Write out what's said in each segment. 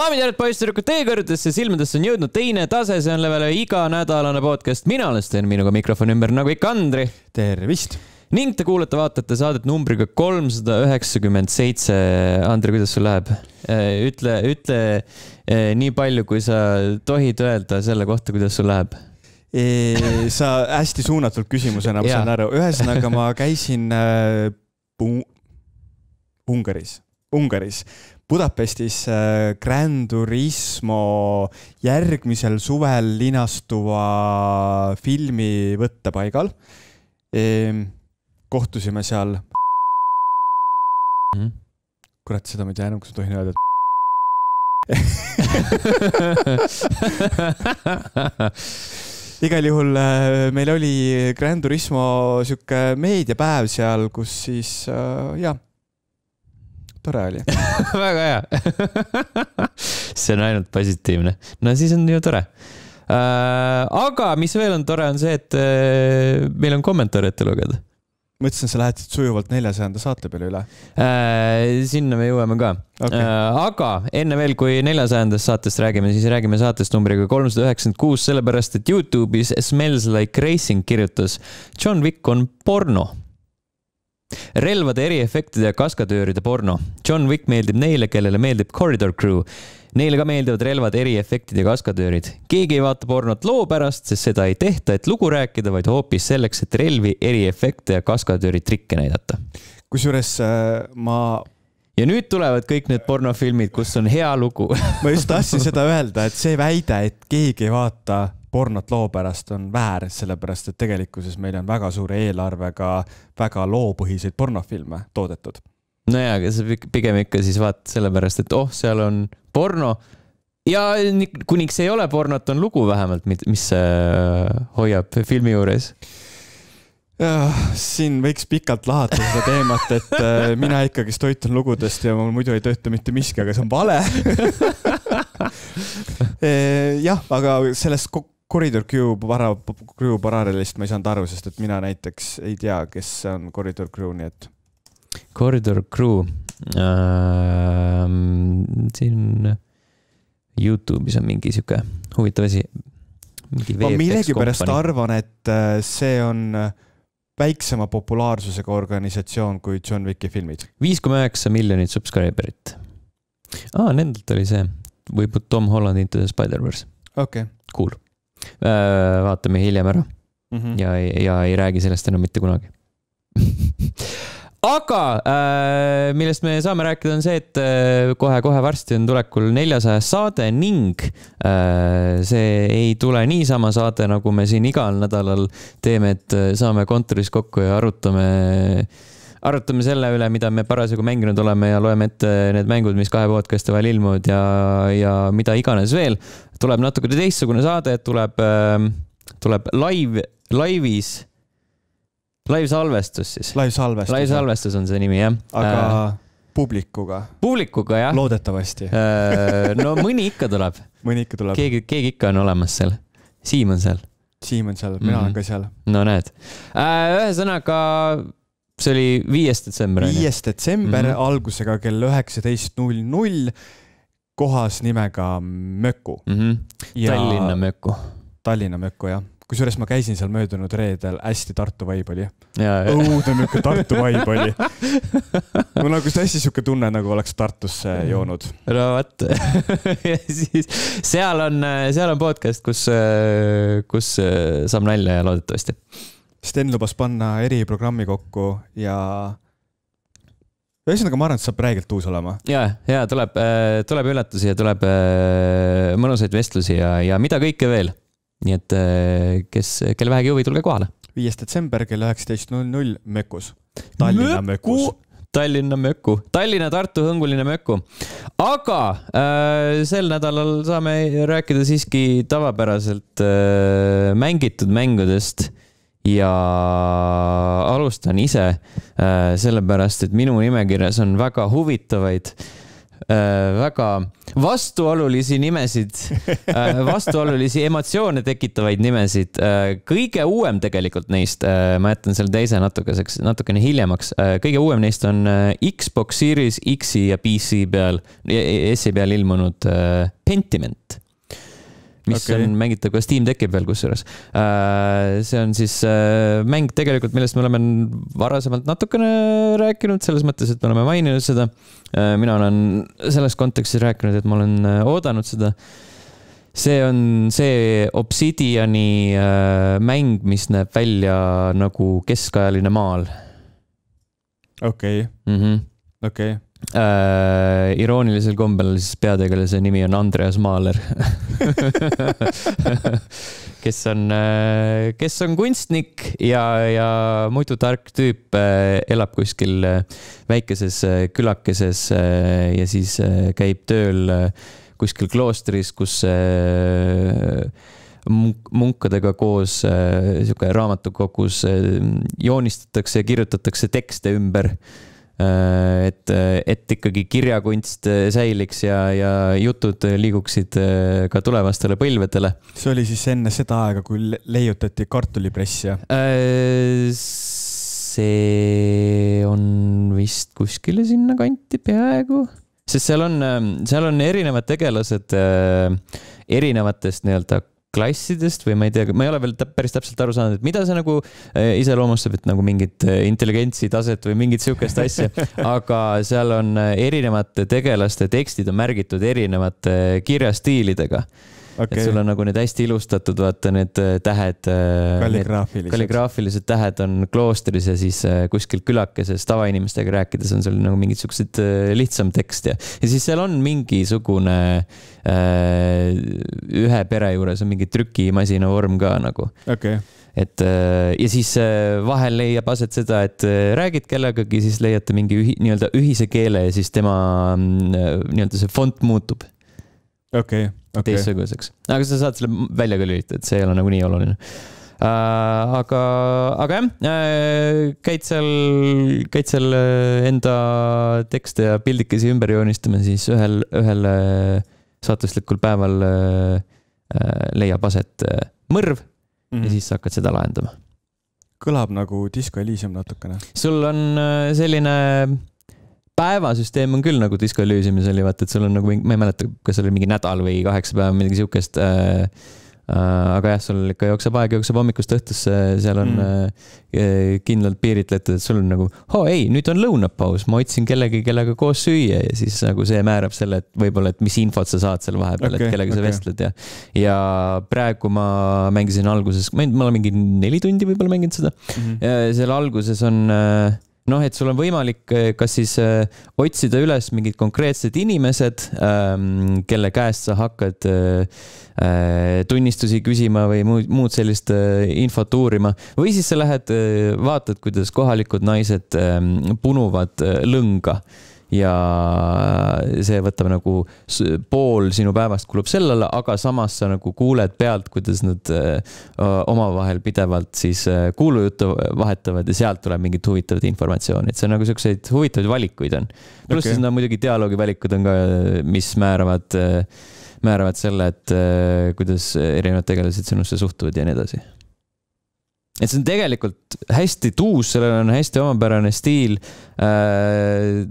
daamid ja härrad, poisssüdrukud, teie kõrgedesse silmadesse on jõudnud teine tase, see on Levele iganädalane podcast. mina olen Sten, minuga mikrofoni ümber nagu ikka Andri. tervist! ning te kuulate-vaatate saadet numbriga kolmsada üheksakümmend seitse. Andri, kuidas sul läheb? ütle, ütle eh, nii palju, kui sa tohid öelda selle kohta, kuidas sul läheb sa hästi suunatud küsimusena, ma saan aru. ühesõnaga, ma käisin äh, Ungaris, Ungaris Budapestis äh, Gran Turismo järgmisel suvel linastuva filmi võttepaigal. Ehm, kohtusime seal mm.. kurat, seda ma ei tea enam, kas ma tohin öelda igal juhul äh, meil oli Gran Turismo sihuke meediapäev seal, kus siis äh, jah tore oli väga hea see on ainult positiivne. no siis on ju tore äh,. aga mis veel on tore, on see, et äh, meil on kommentaare ette lugeda. mõtlesin, sa lähed sujuvalt neljasajanda saate peale üle äh,. sinna me jõuame ka okay.. Äh, aga enne veel, kui neljasajandast saatest räägime, siis räägime saatest numbriga kolmsada üheksakümmend kuus, sellepärast et Youtube'is Smells Like Racing kirjutas John Wick on porno relvade eriefektide ja kaskadööride porno. John Wick meeldib neile, kellele meeldib Corridor Crew. Neile ka meeldivad relvad, eriefektid ja kaskadöörid. keegi ei vaata pornot loo pärast, sest seda ei tehta, et lugu rääkida, vaid hoopis selleks, et relvi, eriefekte ja kaskadööri trikke näidata. kusjuures äh, ma ja nüüd tulevad kõik need pornofilmid, kus on hea lugu ma just tahtsin seda öelda, et see väide, et keegi ei vaata pornot loo pärast on väär, sellepärast et tegelikkuses meil on väga suure eelarvega väga loopõhiseid pornofilme toodetud. nojaa, aga sa pigem ikka siis vaatad sellepärast, et oh, seal on porno ja kuniks ei ole pornot, on lugu vähemalt, mis äh, hoiab filmi juures siin võiks pikalt lahata seda teemat, et äh, mina ikkagist toitun lugudest ja mul muidu ei tööta mitte miski, aga see on vale jah, aga sellest Corridor Crew para-, Crew paralleelist ma ei saanud aru, sest et mina näiteks ei tea, kes on Corridor Crew, nii et. Corridor Crew äh,, siin Youtube'is on mingi sihuke huvitav asi. ma millegipärast arvan, et äh, see on äh, väiksema populaarsusega organisatsioon kui John Wicki filmid. viis koma üheksa miljonit subscriber'it. aa, nendelt oli see, või Tom Holland Into the Spider-verse. okei okay.. Cool vaatame hiljem ära mm. -hmm. ja, ja ei räägi sellest enam mitte kunagi aga äh, millest me saame rääkida, on see, et kohe-kohe äh, varsti on tulekul neljasajas saade ning äh, see ei tule niisama saade, nagu me siin igal nädalal teeme, et äh, saame kontoris kokku ja arutame arutame selle üle, mida me parasjagu mänginud oleme ja loeme ette need mängud, mis kahe podcast'i vahel ilmuvad ja, ja mida iganes veel tuleb natukene teistsugune saade, tuleb, ähm, tuleb live, laivis, live-salvestus siis. live-salvestus. live-salvestus on see nimi, jah. aga äh, publikuga? publikuga, jah. loodetavasti äh, no mõni ikka tuleb mõni ikka tuleb. keegi, keegi ikka on olemas seal. Siim on seal. Siim on seal, mina mm -hmm. olen ka seal. no näed. Äh, ühesõnaga see oli viies detsember. viies detsember mm -hmm. algusega kell üheksateist null null kohas nimega Möku mm. -hmm. Ja... Tallinna Möku. Tallinna Möku, jah. kusjuures ma käisin seal möödunud reedel, hästi Tartu vibe oli. õudne niisugune Tartu vibe oli. mul nagu hästi sihuke tunne, nagu oleks Tartusse joonud. no vot siis seal on, seal on podcast, kus, kus saab nalja ja loodetavasti. Sten lubas panna eriprogrammi kokku ja ühesõnaga, ma arvan, et saab räigelt uus olema. ja, ja tuleb, äh, tuleb üllatusi ja tuleb äh, mõnusaid vestlusi ja, ja mida kõike veel. nii et äh, kes, kel vähegi huvi, tulge kohale. viies detsember kell üheksateist null null Mökus. Tallinna Möku. Mökus. Tallinna Möku, Tallinna-Tartu hõnguline Möku. aga äh, sel nädalal saame rääkida siiski tavapäraselt äh, mängitud mängudest ja alustan ise, äh, sellepärast et minu nimekirjas on väga huvitavaid väga vastuolulisi nimesid vastuolulisi emotsioone tekitavaid nimesid. kõige uuem tegelikult neist, ma jätan selle teise natukeseks, natukene hiljemaks. kõige uuem neist on Xbox Series X-i ja PC peal, S-i peal ilmunud Pentiment mis okay. on mängitav ka Steam Decki peal kusjuures. Äh, see on siis äh, mäng tegelikult, millest me oleme varasemalt natukene rääkinud, selles mõttes, et me oleme maininud seda. Äh, mina olen selles kontekstis rääkinud, et ma olen oodanud seda see on see Obsidiani mäng, mis näeb välja nagu keskajaline maal. okei -hmm., okei äh,. iroonilisel kombel siis peategelase nimi on Andreas Maaler kes on, äh, kes on kunstnik ja, ja muidu tark tüüp, äh, elab kuskil äh, väikeses külakeses ja siis käib tööl kuskil kloostris, kus munkadega koos sihuke raamatukogus joonistatakse ja kirjutatakse tekste ümber Äh, et, et ikkagi kirjakunst äh, säiliks ja, ja jutud liiguksid äh, ka tulevastele põlvedele. see oli siis enne seda aega, kui leiutati kartulipress, jah? see on vist kuskile sinnakanti peaaegu, sest seal on, seal on erinevad tegelased erinevatest nii-öelda klassidest või ma ei tea, ma ei ole veel päris täpselt aru saanud, et mida see nagu äh, iseloomustab, et nagu mingit äh, intelligentsi taset või mingit sihukest asja. aga seal on äh, erinevate tegelaste tekstid on märgitud erinevate kirjastiilidega okay.. et sul on nagu need hästi ilustatud, vaata need äh, tähed. Äh, kalligraafilised. kalligraafilised tähed on kloostris ja siis äh, kuskil külakeses tavainimestega rääkides on seal nagu mingid siuksed lihtsam tekst ja, ja siis seal on mingisugune äh, ühe pere juures on mingi trükimasina vorm ka nagu okay et ja siis vahel leiab aset seda, et räägid kellegagi, siis leiate mingi ühi, nii-öelda ühise keele ja siis tema mm, nii-öelda see fond muutub okei okay, okay.. teistsuguseks, aga sa saad selle välja ka lülitada, et see ei ole nagu nii oluline äh,. aga, aga jah äh,, käid seal, käid seal äh, enda tekste ja pildikesi ümber joonistama, siis ühel, ühel äh, saatuslikul päeval äh, äh, leiab aset mõrv mm -hmm. ja siis sa hakkad seda lahendama. kõlab nagu Disco Elysium natukene. sul on selline päevasüsteem on küll nagu Disco Elysiumis oli, vaata, et sul on nagu, ma ei mäleta, kas oli mingi nädal või kaheksa päeva, midagi siukest äh, äh, aga jah, sul ikka jookseb aeg, jookseb hommikust õhtusse, seal on mm. äh, kindlalt piiritletud, et sul on nagu, oo ei, nüüd on lõunapaus, ma otsin kellegi, kellega koos süüa ja siis nagu see määrab selle, et võib-olla, et mis infot sa saad seal vahepeal okay,, et kellega okay. sa vestled ja. ja praegu ma mängisin alguses, ma olen mingi neli tundi võib-olla mänginud seda mm. -hmm. seal alguses on äh, noh, et sul on võimalik eh, kas siis äh, otsida üles mingid konkreetsed inimesed ähm,, kelle käest sa hakkad äh, tunnistusi küsima või muud, muud sellist infot uurima. või siis sa lähed äh,, vaatad, kuidas kohalikud naised äh, punuvad lõnga ja see võtab nagu pool sinu päevast kulub sellele, aga samas sa nagu kuuled pealt, kuidas nad omavahel pidevalt siis kuulujuttu vahetavad ja sealt tuleb mingit huvitavat informatsiooni, et see on nagu siukseid huvitavaid valikuid on. pluss okay. siis no muidugi dialoogivalikud on ka, mis määravad, määravad selle, et kuidas erinevad tegelased sinusse suhtuvad ja nii edasi et see on tegelikult hästi tuus, sellel on hästi omapärane stiil äh,.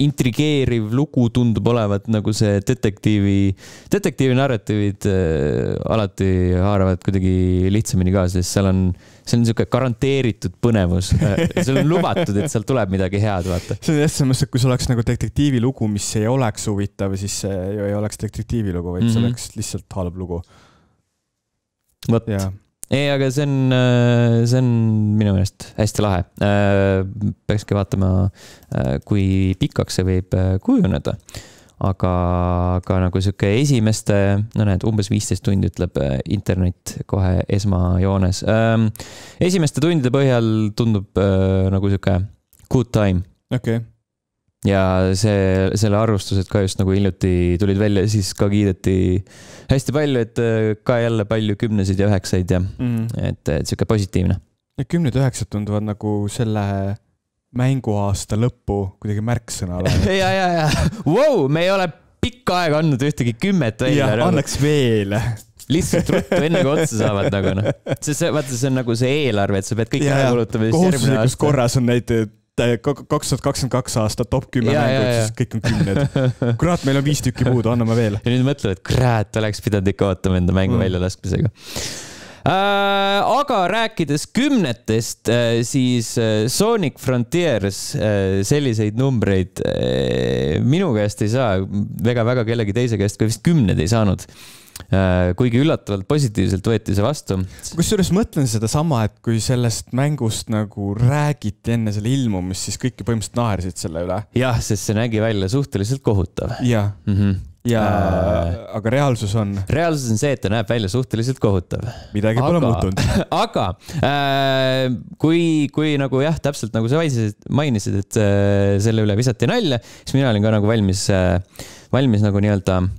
intrigeeriv lugu tundub olevat nagu see detektiivi, detektiivi narratiivid äh, alati haaravad kuidagi lihtsamini kaasa, sest seal on, see on niisugune garanteeritud põnevus äh,. seal on lubatud, et sealt tuleb midagi head, vaata. see on jah, selles mõttes, et kui see oleks nagu detektiivilugu, mis ei oleks huvitav, siis see ju ei oleks detektiivilugu, vaid mm -hmm. see mhm. oleks lihtsalt halb lugu. vot ei, aga see on, äh, see on minu meelest hästi lahe. Äh, peakski vaatama, äh, kui pikaks see võib kujuneda. aga, aga nagu sihuke esimeste, no näed, umbes viisteist tundi ütleb internet kohe esmajoones. Ähm, esimeste tundide põhjal tundub nagu sihuke good time. okei okay ja see, selle arvustused ka just nagu hiljuti tulid välja, siis ka kiideti hästi palju, et äh, ka jälle palju kümnesid ja üheksaid ja mm. et, et sihuke positiivne. Need kümned ja üheksad tunduvad nagu selle mänguaasta lõpu kuidagi märksõnale ja, ja, ja, vau, me ei ole pikka aega andnud ühtegi kümmet välja. Annaks veel lihtsalt ruttu, enne kui otsa saavad nagu noh. sest see, vaata, see on nagu see eelarve, et sa pead kõik ära kulutama. kohustuslikus korras on neid kaks tuhat kakskümmend kaks aasta top kümme mängu, siis kõik on kümned. kurat, meil on viis tükki puudu, anname veel. ja nüüd mõtled, et kurat, oleks pidanud ikka ootama enda mängu mm. väljalaskmisega Äh, aga rääkides kümnetest, äh, siis äh, Sonic Frontiers selliseid numbreid minu käest ei saa, väga-väga kellegi teise käest ka vist kümneid ei saanud kuigi üllatavalt positiivselt võeti see vastu. kusjuures mõtlen sedasama, et kui sellest mängust nagu räägiti enne selle ilmumist, siis kõik põhimõtteliselt naersid selle üle. jah, sest see nägi välja suhteliselt kohutav. jah mm -hmm ja äh,, aga reaalsus on? reaalsus on see, et ta näeb välja suhteliselt kohutav. midagi pole muutunud. aga äh, kui, kui nagu jah, täpselt nagu sa mainisid, et äh, selle üle visati nalja, siis mina olin ka nagu valmis äh,, valmis nagu nii-öelda äh,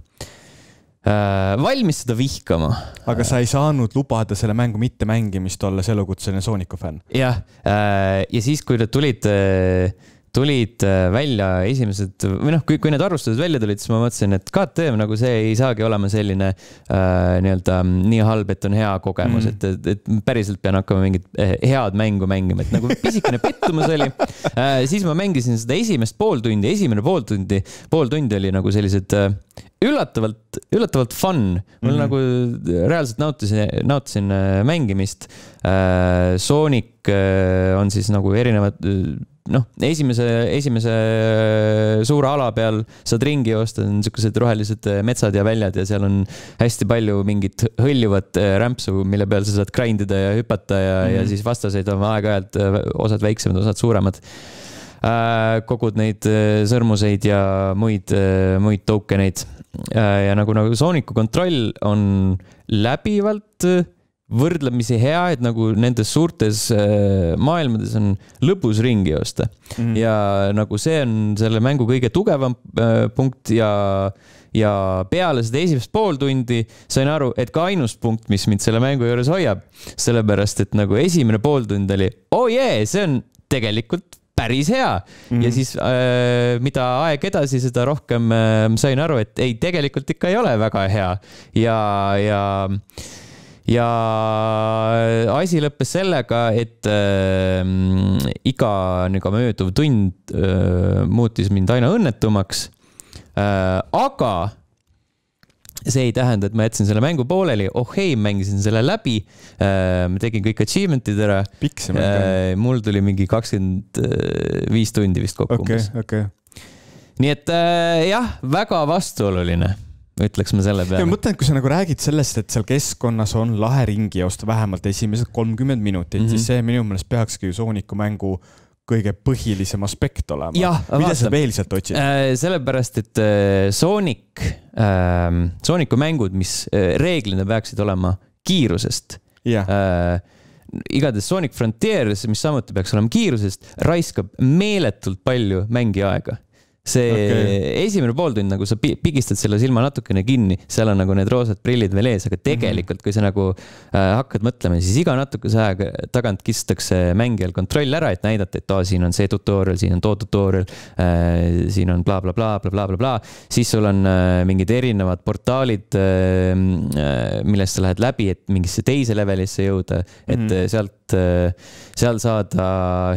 valmis seda vihkama. aga sa ei saanud lubada selle mängu mittemängimist, olles elukutseline Sooniku fänn? jah äh,, ja siis, kui nad tulid äh, tulid äh, välja esimesed või noh, kui, kui need arvustused välja tulid, siis ma mõtlesin, et KTM nagu see ei saagi olema selline äh, nii-öelda nii halb, et on hea kogemus mm., et, et, et päriselt pean hakkama mingit eh, head mängu mängima, et nagu pisikene pettumus oli äh,. siis ma mängisin seda esimest pooltundi, esimene pooltundi, pool tundi oli nagu sellised äh, üllatavalt, üllatavalt fun. mul mm -hmm. nagu reaalselt nautisin, nautisin äh, mängimist äh,. Sonic on siis nagu erinevad noh, esimese, esimese suure ala peal saad ringi joosta, on niisugused rohelised metsad ja väljad ja seal on hästi palju mingit hõljuvat äh, rämpsu, mille peal sa saad grind ida ja hüpata ja mm, -hmm. ja mhm. siis vastaseid on aeg-ajalt äh, osad väiksemad, osad suuremad äh,. kogud neid äh, sõrmuseid ja muid, muid token eid äh,. ja nagu, nagu Sooniku kontroll on läbivalt võrdlemisi hea, et nagu nendes suurtes äh, maailmades on lõbus ringi joosta mm. ja nagu see on selle mängu kõige tugevam äh, punkt ja, ja peale seda esimest pooltundi sain aru, et ka ainus punkt, mis mind selle mängu juures hoiab, sellepärast et nagu esimene pooltund oli, oo oh jee, see on tegelikult päris hea mm. ja siis äh, mida aeg edasi, seda rohkem äh, sain aru, et ei, tegelikult ikka ei ole väga hea ja, ja ja äh, asi lõppes sellega, et äh, iga nagu mööduv tund äh, muutis mind aina õnnetumaks äh,. aga see ei tähenda, et ma jätsin selle mängu pooleli, oh ei, mängisin selle läbi äh,. ma tegin kõik achievement'id ära. äh,. mul tuli mingi kakskümmend viis tundi vist kokku okay, umbes okay.. nii et äh, jah, väga vastuoluline ütleks ma selle peale. ma mõtlen, et kui sa nagu räägid sellest, et seal keskkonnas on lahe ringi joosta vähemalt esimesed kolmkümmend minutit mm, -hmm. siis see minu meelest peakski ju Sooniku mängu kõige põhilisem aspekt olema. mida sa veel sealt otsid äh,? sellepärast, et äh, Sonic äh,, Sooniku mängud, mis äh, reeglina peaksid olema kiirusest yeah.. Äh, igatahes Sonic Frontiers, mis samuti peaks olema kiirusest, raiskab meeletult palju mängija aega see okay. esimene pooltund nagu sa pigistad selle silma natukene kinni, seal on nagu need roosad prillid veel ees, aga mhm. tegelikult kui sa nagu äh, hakkad mõtlema, siis iga natukese ajaga tagant kistakse mängijal kontroll ära, et näidata, et aa, siin on see tutorial, siin on too tutorial äh,, siin on blablabla, blablabla bla, bla, bla. siis sul on äh, mingid erinevad portaalid äh,, äh millest sa lähed läbi, et mingisse teise levelisse jõuda, et mm -hmm. sealt Äh, seal saada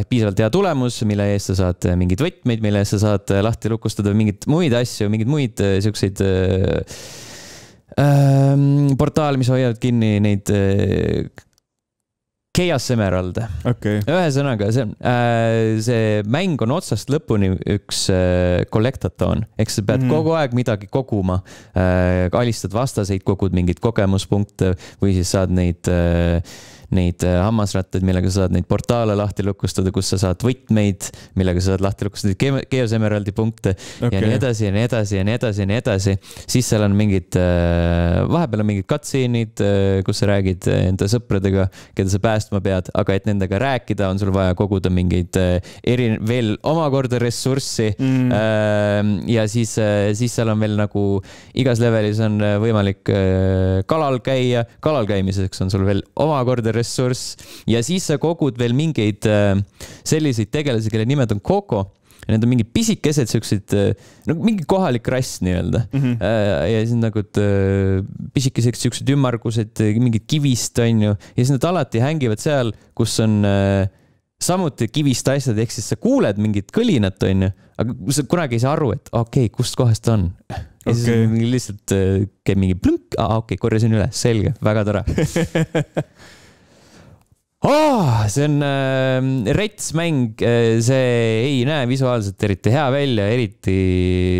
piisavalt hea tulemus, mille eest sa saad mingeid võtmeid, mille eest sa saad lahti lukustada mingeid muid asju, mingeid muid äh, siukseid ähm, portaale, mis hoiavad kinni neid Chaos Emerald okay.. ühesõnaga, see on äh,, see mäng on otsast lõpuni üks äh, kollektaton, ehk sa pead mm. kogu aeg midagi koguma äh,. alistad vastaseid, kogud mingeid kogemuspunkte või siis saad neid äh, neid äh, hammasrattaid, millega sa saad neid portaale lahti lukustada, kus sa saad võtmeid, millega sa saad lahti lukustada Chaos Emeraldi punkte okay. ja nii edasi ja nii edasi ja nii edasi ja nii edasi. siis seal on mingid, äh, vahepeal on mingid cutscene'id, äh, kus sa räägid enda sõpradega, keda sa päästma pead, aga et nendega rääkida, on sul vaja koguda mingeid eri, veel omakorda ressurssi mm.. ja siis, siis seal on veel nagu igas levelis on võimalik kalal käia, kalal käimiseks on sul veel omakorda ressurssi ressurss ja siis sa kogud veel mingeid äh, selliseid tegelasi, kelle nimed on Coco Need on mingid pisikesed siuksed, no mingi kohalik rass nii-öelda mm. -hmm. ja siis nagu pisikesed siuksed ümmargused, mingid kivist, onju. ja siis nad alati hängivad seal, kus on äh, samuti kivist asjad, ehk siis sa kuuled mingit kõlinat, onju, aga sa kunagi ei saa aru, et okei okay,, kustkohast ta on. ja okay. siis lihtsalt äh, käib mingi plõnk, aa okei okay,, korjasin üles, selge, väga tore oh,. see on äh, rets mäng, äh, see ei näe visuaalselt eriti hea välja, eriti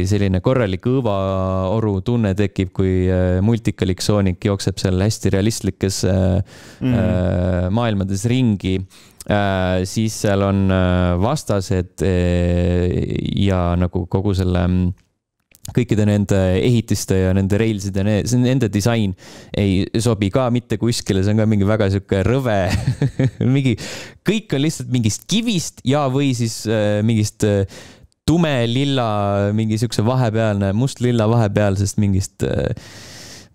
selline korralik õõvaoru tunne tekib, kui äh, multikalik Sonic jookseb seal hästi realistlikes äh, mm. äh, maailmades ringi äh,. siis seal on äh, vastased äh, ja nagu kogu selle äh, kõikide nende ehitiste ja nende railside, nende disain ei sobi ka mitte kuskile, see on ka mingi väga sihuke rõve mingi, kõik on lihtsalt mingist kivist ja, või siis äh, mingist äh, tumelilla, mingi siukse vahepealne, must-lilla vahepealsest mingist äh,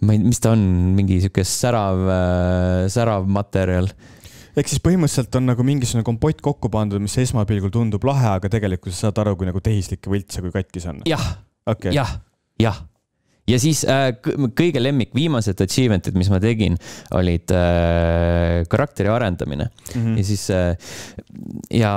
ma ei, mis ta on, mingi sihuke särav äh,, särav materjal ehk siis põhimõtteliselt on nagu mingisugune kompott kokku pandud, mis esmapilgul tundub lahe, aga tegelikult sa saad aru, kui nagu tehislik ja võlts ja kui katki see on. jah okay.. jah, jah ja siis äh, kõige lemmik, viimased achievement'id, mis ma tegin, olid äh, karakteri arendamine mm. -hmm. ja siis äh, ja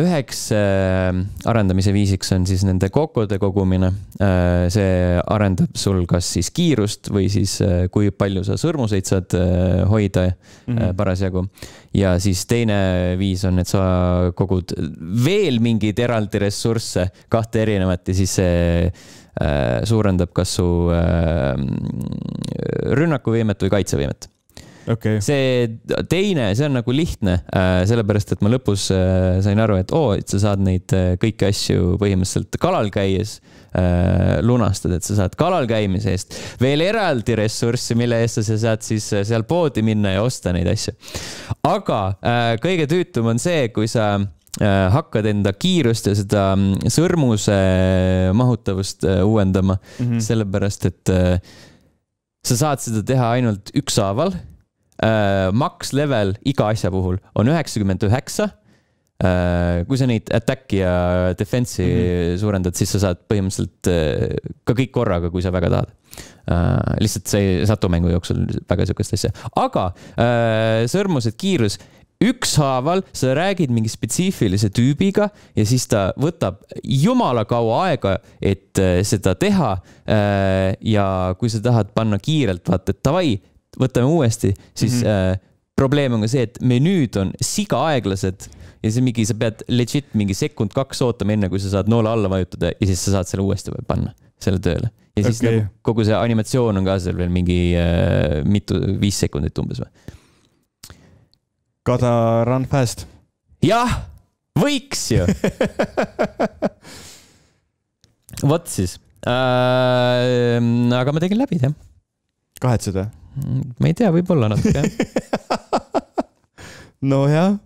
üheks äh, arendamise viisiks on siis nende kokode kogumine äh,. see arendab sul kas siis kiirust või siis äh, kui palju sa sõrmuseid saad äh, hoida mm -hmm. äh, parasjagu. Ja siis teine viis on, et sa kogud veel mingeid eraldi ressursse, kahte erinevat ja siis see Äh, suurendab kas su äh, rünnakuvõimet või kaitsevõimet. Okay.. see teine, see on nagu lihtne, äh, sellepärast et ma lõpus sain aru, et oo, et sa saad neid kõiki asju põhimõtteliselt kalal käies lunastada, et sa saad kalal käimise eest veel eraldi ressurssi, mille eest sa saad siis seal poodi minna ja osta neid asju. aga kõige tüütum on see, kui sa Äh, hakkad enda kiirust ja seda mm, sõrmuse mahutavust äh, uuendama mm, -hmm. sellepärast et äh, sa saad seda teha ainult ükshaaval. Max level iga asja puhul on üheksakümmend üheksa. Kui sa neid attack'i ja defense'i mm -hmm. suurendad, siis sa saad põhimõtteliselt ka kõik korraga, kui sa väga tahad. lihtsalt sa ei satu mängu jooksul väga sihukest asja, aga sõrmused, kiirus ükshaaval sa räägid mingi spetsiifilise tüübiga ja siis ta võtab jumala kaua aega, et äh, seda teha. Äh, ja kui sa tahad panna kiirelt, vaata, et davai, võtame uuesti, siis mm -hmm. probleem on ka see, et menüüd on siga aeglased ja see mingi, sa pead legit mingi sekund-kaks ootama, enne kui sa saad noole alla vajutada ja siis sa saad selle uuesti panna, selle tööle. ja siis okay. nagu kogu see animatsioon on ka seal veel mingi äh, mitu, viis sekundit umbes või Gotta run fast. jah, võiks ju vot siis äh,. aga ma tegin läbi, jah. kahetsed või? ma ei tea, võib-olla natuke nojah.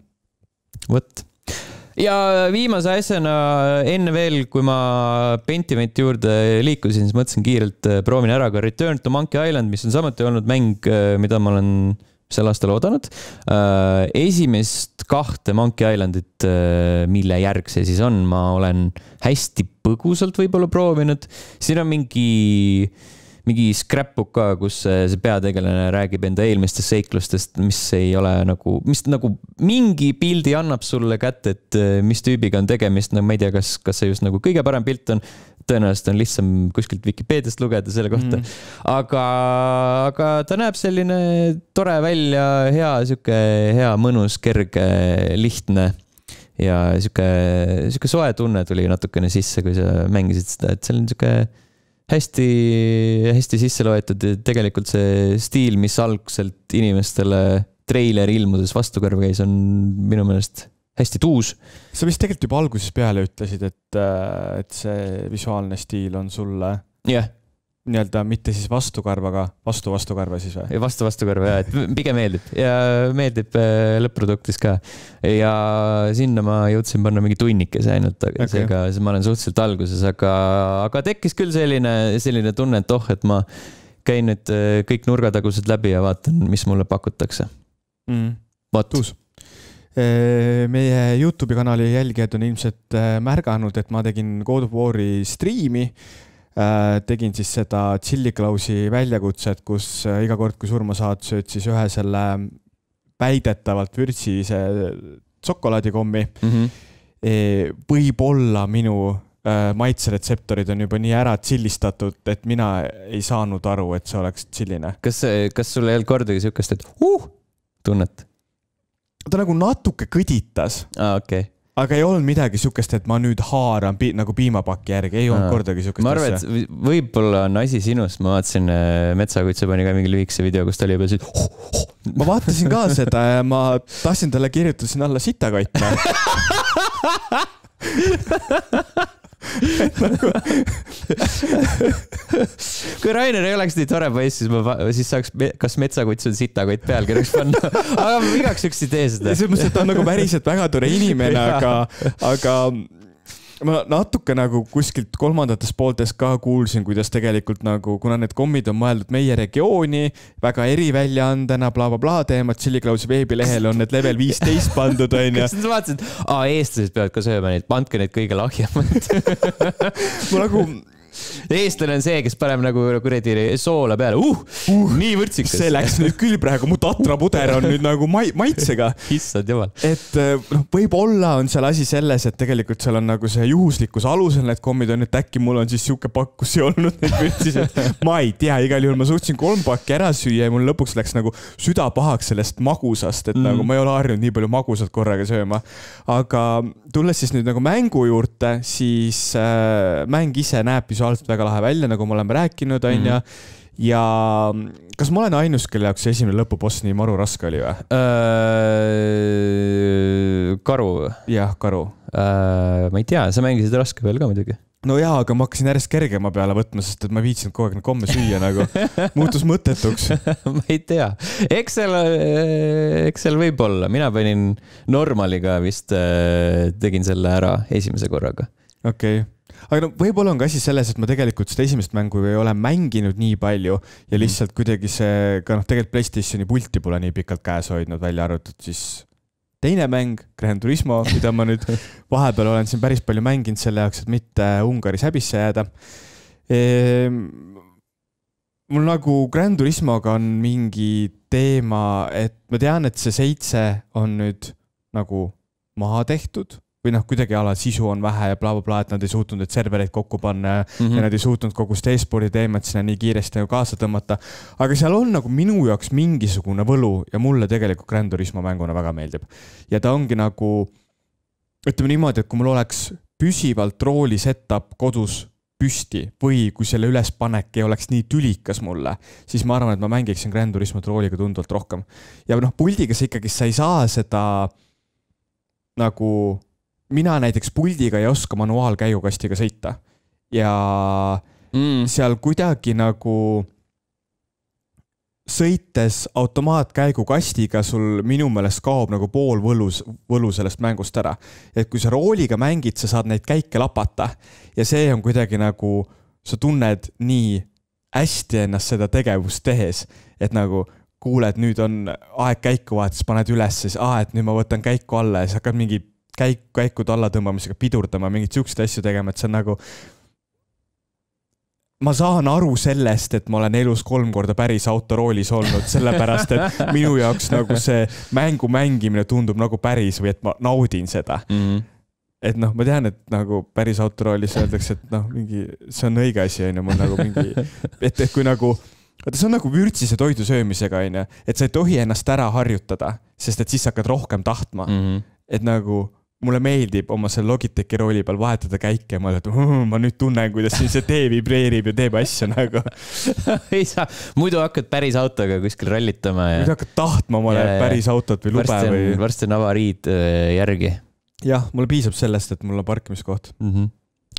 Vot ja viimase asjana enne veel, kui ma Pentimenti juurde liikusin, siis mõtlesin kiirelt, äh, proovin ära ka Return to Monkey Island, mis on samuti olnud mäng, äh, mida ma olen sel aastal oodanud. Äh, esimest kahte Monkey Islandit, mille järg see siis on, ma olen hästi põgusalt võib-olla proovinud. siin on mingi, mingi scrapbook ka, kus see peategelane räägib enda eelmistest seiklustest, mis ei ole nagu, mis nagu mingi pildi annab sulle kätte, et äh, mis tüübiga on tegemist, no ma ei tea, kas, kas see just nagu kõige parem pilt on. tõenäoliselt on lihtsam kuskilt Vikipeediast lugeda selle kohta. Mm.. aga, aga ta näeb selline tore välja, hea, sihuke hea, mõnus, kerge, lihtne ja sihuke, sihuke soe tunne tuli natukene sisse, kui sa mängisid seda, et seal on sihuke hästi, hästi sisse loetud ja tegelikult see stiil, mis algselt inimestele treileri ilmudes vastukõrva käis, on minu meelest hästi tuus. sa vist tegelikult juba algusest peale ütlesid, et, et see visuaalne stiil on sulle yeah. Nii-öelda mitte siis vastukarvaga, vastu vastukarva siis või? vastu vastukarva ja, et pigem meeldib ja meeldib äh, lõpp-produktis ka. ja sinna ma jõudsin panna mingi tunnikese ainult, aga okay. seega ma olen suhteliselt alguses, aga, aga tekkis küll selline, selline tunne, et oh, et ma käin nüüd äh, kõik nurgatagused läbi ja vaatan, mis mulle pakutakse mm vot, tuus. meie Youtube'i kanali jälgijad on ilmselt äh, märganud, et ma tegin God of War'i striimi. Tegin siis seda Chili Klausi väljakutset, kus äh, iga kord, kui surma saad, sööd siis ühe selle väidetavalt vürtsilise šokolaadikommi. võib-olla minu äh, maitseretseptorid on juba nii ära tšillistatud, et mina ei saanud aru, et see oleks tšilline. kas, kas sul ei olnud kordagi siukest, et uh, tunnet? ta nagu natuke kõditas, aa, okei okay.. Aga ei olnud midagi siukest, et ma nüüd haaran pi nagu piimapaki järgi, ei olnud kordagi siukest ma arvan, et võib-olla on asi sinus, ma vaatasin, Metsakutse pani ka mingi lühikese video, kus ta oli juba siis oh,, ma vaatasin ka seda ja ma tahtsin talle kirjutasin alla sitakott. kui Rainer ei oleks nii tore poiss, siis ma, siis saaks, kas Metsakuts on sitakott pealkirjaks panna. aga ma igaks juhuks ei tee seda. selles mõttes, et ta on nagu päriselt väga tore inimene, aga, aga ma natuke nagu kuskilt kolmandatest pooltest ka kuulsin, kuidas tegelikult nagu, kuna need kommid on mõeldud meie regiooni väga eriväljaandena bla,, blablabla teemad, Chili Klausi veebilehel on need level viisteist pandud, onju. kas sa vaatasid, aa, eestlased peavad ka sööma neid, andke neid kõige lahjemaid. ma nagu, eestlane on see, kes paneb nagu kuradi soola peale uh,, uh, nii vürtsikas. see läks nüüd küll praegu, mu tatrapuder on nüüd nagu mai-, maitsega. issand jumal. et noh, võib-olla on seal asi selles, et tegelikult seal on nagu see juhuslikkuse alusel need kommid on, et äkki mul on siis sihuke pakk, kus ei olnud neid vürtsiseid. ma ei tea, igal juhul ma suutsin kolm pakki ära süüa ja mul lõpuks läks nagu süda pahaks sellest magusast, et mm. Mm. nagu ma ei ole harjunud nii palju magusat korraga sööma. aga tulles siis nüüd nagu mängu juurde, siis äh, mäng ise näeb visuaalselt väga lahe välja, nagu me oleme rääkinud, onju. ja kas ma olen ainus, kelle jaoks see esimene lõpuboss nii maru raske oli või? karu, jah, karu ma ei tea, sa mängisid raske peal ka muidugi. no jaa, aga ma hakkasin järjest kergema peale võtma, sest et ma ei viitsinud kogu aeg neid komme süüa nagu, muutus mõttetuks. ma ei tea, eks seal, eks seal võib olla, mina panin normaliga vist, tegin selle ära esimese korraga. okei okay. Aga no võib-olla on ka asi selles, et ma tegelikult seda esimest mängu ei ole mänginud nii palju ja lihtsalt kuidagi see ka noh, tegelikult Playstationi pulti pole nii pikalt käes hoidnud, välja arvatud siis teine mäng, Gran Turismo, mida ma nüüd vahepeal olen siin päris palju mänginud selle jaoks, et mitte Ungaris häbisse jääda ehm,. mul nagu Gran Turismoga on mingi teema, et ma tean, et see seitse on nüüd nagu maha tehtud või noh, kuidagi ala sisu on vähe ja blablabla bla,, et nad ei suutnud neid servereid kokku panna ja Mhm. ja nad ei suutnud kogu seda e-spordi teemat sinna nii kiiresti nagu kaasa tõmmata. aga seal on nagu minu jaoks mingisugune võlu ja mulle tegelikult Gran Turismo mänguna väga meeldib. ja ta ongi nagu, ütleme niimoodi, et kui mul oleks püsivalt rooli setup kodus püsti või kui selle ülespanek ei oleks nii tülikas mulle, siis ma arvan, et ma mängiksin Gran Turismot rooliga tunduvalt rohkem. ja noh, puldiga sa ikkagi, sa ei saa seda nagu, mina näiteks puldiga ei oska manuaalkäigukastiga sõita ja mm.. seal kuidagi nagu sõites automaatkäigukastiga sul minu meelest kaob nagu pool võlus, võlu sellest mängust ära. et kui sa rooliga mängid, sa saad neid käike lapata ja see on kuidagi nagu, sa tunned nii hästi ennast seda tegevust tehes, et nagu kuuled, nüüd on aeg käiku vaadata, siis paned üles, siis aa, et nüüd ma võtan käiku alla ja siis hakkad mingi käik, käikude allatõmbamisega pidurdama, mingeid siukseid asju tegema, et see on nagu ma saan aru sellest, et ma olen elus kolm korda päris autoroolis olnud, sellepärast et minu jaoks nagu see mängu mängimine tundub nagu päris või et ma naudin seda. Mm. et noh, ma tean, et nagu päris autoroolis öeldakse, et noh, mingi, see on õige asi, onju, mul nagu mingi, et, et kui nagu vaata, see on nagu vürtsise toidu söömisega, onju, et sa ei tohi ennast ära harjutada, sest et siis sa hakkad rohkem tahtma mm.. Mm. et nagu mulle meeldib oma selle Logitechi rooli peal vahetada käike ja mõelda, et ma nüüd tunnen, kuidas siin see tee vibreerib ja teeb asju nagu. ei saa, muidu hakkad päris autoga kuskil rallitama ja nüüd hakkad tahtma omale päris autot või lube varsti või on,. varsti on avariid äh, järgi jah, mulle piisab sellest, et mul on parkimiskoht. mm. -hmm.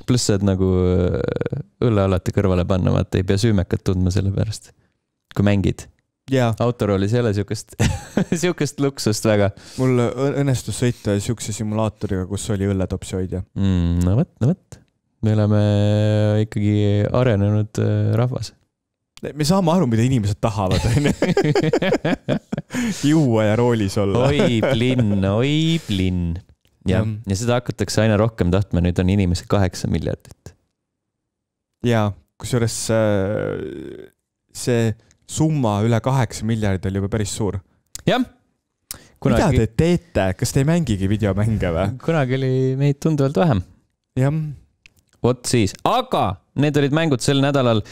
pluss saad nagu äh, õlle alati kõrvale panna, vaata ei pea süümekat tundma selle pärast, kui mängid. Ja autoroolis ei ole siukest, siukest luksust väga mul õnnestus sõita siukse simulaatoriga, kus oli õlletopsi hoidja. mm,. no vot, no vot, me oleme ikkagi arenenud äh, rahvas. me saame aru, mida inimesed tahavad, onju. juua ja roolis olla. oi plinn, oi plinn. jah, ja seda hakatakse aina rohkem tahtma, nüüd on inimesi kaheksa miljardit. ja, kusjuures äh, see summa üle kaheksa miljardi oli juba päris suur. jah kunagi.... mida te teete, kas te ei mängigi videomänge või? kunagi oli meid tunduvalt vähem. jah. vot siis, aga need olid mängud sel nädalal.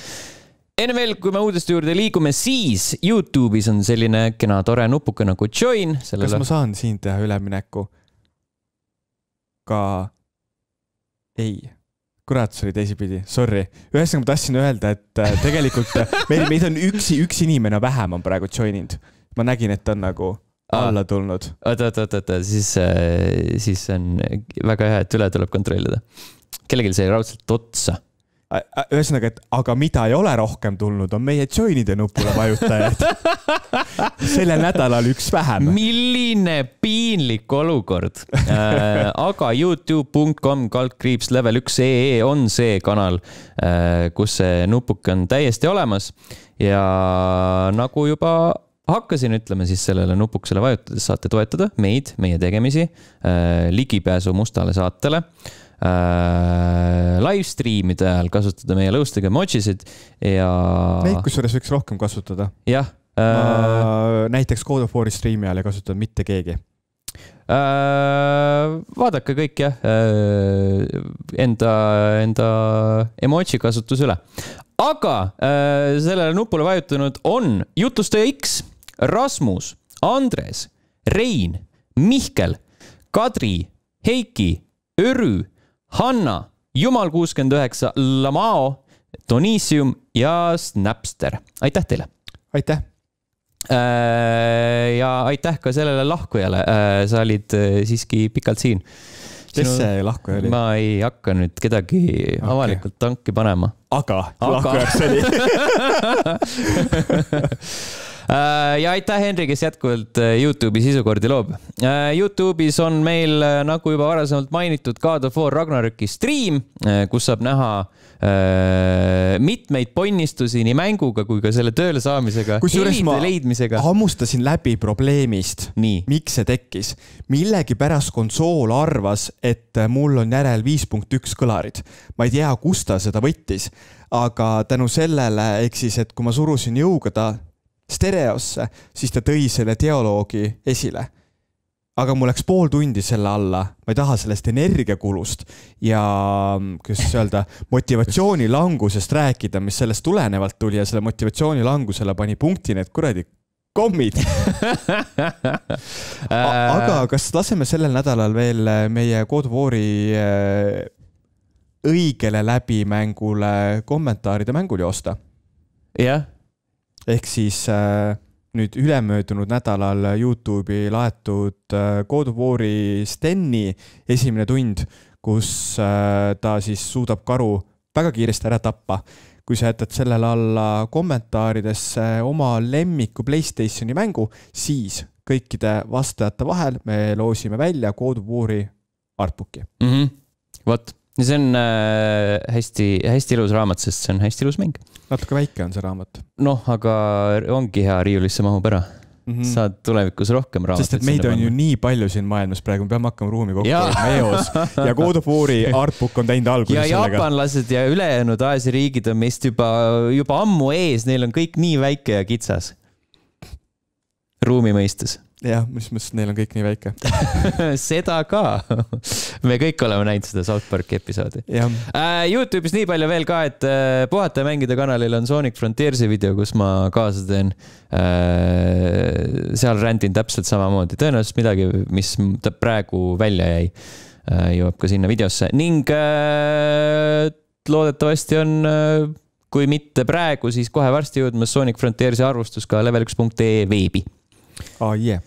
enne veel, kui me uudiste juurde liigume, siis Youtube'is on selline kena tore nupuke nagu join sellele.... kas ma saan siin teha ülemineku? ka ei kurat, see oli teisipidi, sorry. ühesõnaga, ma tahtsin öelda, et äh, tegelikult meil, meid on üks, üks inimene vähem on praegu join inud. ma nägin, et on nagu alla tulnud. oota, oota, oota, oota, siis, äh, siis on väga hea, et üle tuleb kontrollida. kellelgi sai raudselt otsa. Ühesõnaga, et aga mida ei ole rohkem tulnud, on meie join'ide nupule vajutajaid sellel nädalal üks vähem. milline piinlik olukord äh,. aga Youtube.com kaldkriips level üks ee on see kanal äh,, kus see nupuke on täiesti olemas ja nagu juba hakkasin ütlema siis sellele nupukesele vajutades saate toetada meid, meie tegemisi äh,, ligipääsu mustale saatele äh,. Live stream'ide ajal kasutada meie lõustega emojisid ja. Neid kusjuures võiks rohkem kasutada. jah äh.... näiteks God of War'i striimi ajal ei kasutanud mitte keegi äh,. vaadake kõik jah äh,, enda, enda emoji kasutus üle. aga äh, sellele nupule vajutanud on jutlustaja X Rasmus, Andres, Rein, Mihkel, Kadri, Heiki, Örü, Hanna, Jumal kuuskümmend üheksa, Lamao, Donissium ja Snapster. aitäh teile! aitäh! Äh, ja aitäh ka sellele lahkujale, äh, sa olid äh, siiski pikalt siin. kes see lahkuja oli? ma ei hakka nüüd kedagi okay. avalikult tanki panema. aga, aga. lahkujaks oli ja aitäh, Henri, kes jätkuvalt äh, Youtube'i sisukordi loob. Äh, Youtube'is on meil, nagu juba varasemalt mainitud, God of War Ragnaröki stream, kus saab näha mitmeid ponnistusi nii mänguga kui ka selle tööle saamisega. kusjuures ma leidmisega. hammustasin läbi probleemist, miks see tekkis. millegipärast konsool arvas, et mul on järel viis punkt üks kõlarid. ma ei tea, kust ta seda võttis, aga tänu sellele, ehk siis, et kui ma surusin jõuga ta stereosse, siis ta tõi selle dialoogi esile. aga mul läks pool tundi selle alla, ma ei taha sellest energiakulust ja kuidas öelda, motivatsiooni langusest rääkida, mis sellest tulenevalt tuli ja selle motivatsiooni langusele pani punkti need kuradi kommid aga kas laseme sellel nädalal veel meie God of War'i äh, õigele läbimängule kommentaaride mängul joosta? jah ehk siis äh, nüüd ülemöödunud nädalal Youtube'i laetud äh, God of War'i Steni esimene tund, kus äh, ta siis suudab karu väga kiiresti ära tappa. kui sa jätad sellele alla kommentaaridesse oma lemmiku Playstationi mängu, siis kõikide vastajate vahel me loosime välja God of War'i artbook'i. Mm -hmm.. vot see on äh, hästi, hästi ilus raamat, sest see on hästi ilus mäng. natuke väike on see raamat. noh, aga ongi hea, riiulisse mahub ära mm. -hmm. saad tulevikus rohkem raamatuid. sest et meid on ju nii palju siin maailmas praegu, me peame hakkama ruumi kokku hoidma eos ja God of War'i artbook on teinud alguse ja sellega. jaapanlased ja ülejäänud Aasia riigid on meist juba, juba ammu ees, neil on kõik nii väike ja kitsas. ruumi mõistes jah, mis mõttes, et neil on kõik nii väike? Seda ka. Me kõik oleme näinud seda South Park'i episoodi. Uh,. Youtube'is nii palju veel ka, et uh, puhata ja mängida kanalil on Sonic Frontiers'i video, kus ma kaasa teen. Uh,. seal rändin täpselt samamoodi, tõenäoliselt midagi, mis praegu välja jäi uh,, jõuab ka sinna videosse. Ning uh, loodetavasti on uh, kui mitte praegu, siis kohe varsti jõudmas Sonic Frontiers'i arvustus ka level1.ee veebi oh,. Yeah.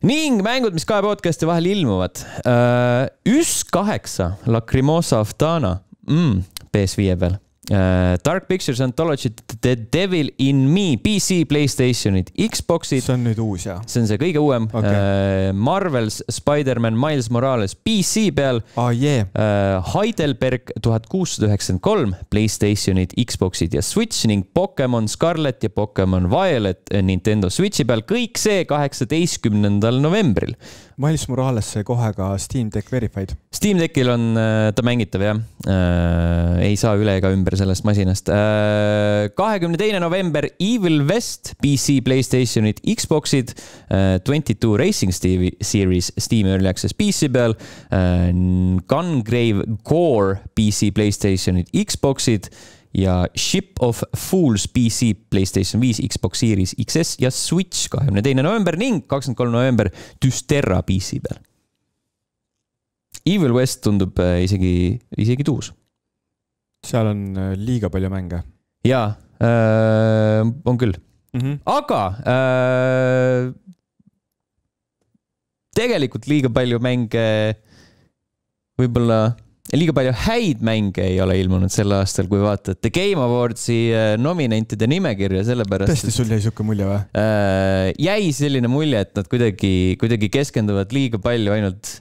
ning mängud, mis kahe podcast'i vahel ilmuvad uh,. Üs kaheksa, Lacrimosa of Dana mm,, PS5 peal. Dark Pictures Anthology The Devil in Me, PC, Playstationid, Xboxid. see on nüüd uus jah? see on see kõige uuem okay.. Uh, Marvel's Spider-man Miles Morales PC peal ah,. Yeah. Uh, Heidelberg tuhat kuussada üheksakümmend kolm, Playstationid, Xboxid ja Switch ning Pokemon Scarlet ja Pokemon Violet Nintendo Switchi peal, kõik see kaheksateistkümnendal novembril Miles Morales sai kohe ka Steam Deck Verified. Steam Deckil on äh, ta mängitav jah äh,. ei saa üle ega ümber sellest masinast äh,. kahekümne teine november Evil West PC, Playstationid, Xboxid äh,. Twenty Two Racing Steve, Series Steam Early Access PC peal äh,. Gungrave Core PC, Playstationid, Xboxid ja Ship of Fools PC, Playstation viis, Xbox Series XS ja Switch kahekümne teine november ning kakskümmend kolm november Dysterra PC peal. Evil West tundub äh, isegi, isegi tuus. seal on äh, liiga palju mänge. jaa äh,, on küll mm. -hmm. aga äh, tegelikult liiga palju mänge võib-olla liiga palju häid mänge ei ole ilmunud sel aastal, kui vaatad The Game Awardsi äh, nominentide nimekirja, sellepärast. tõesti, sul jäi sihuke mulje või äh,? jäi selline mulje, et nad kuidagi, kuidagi keskenduvad liiga palju ainult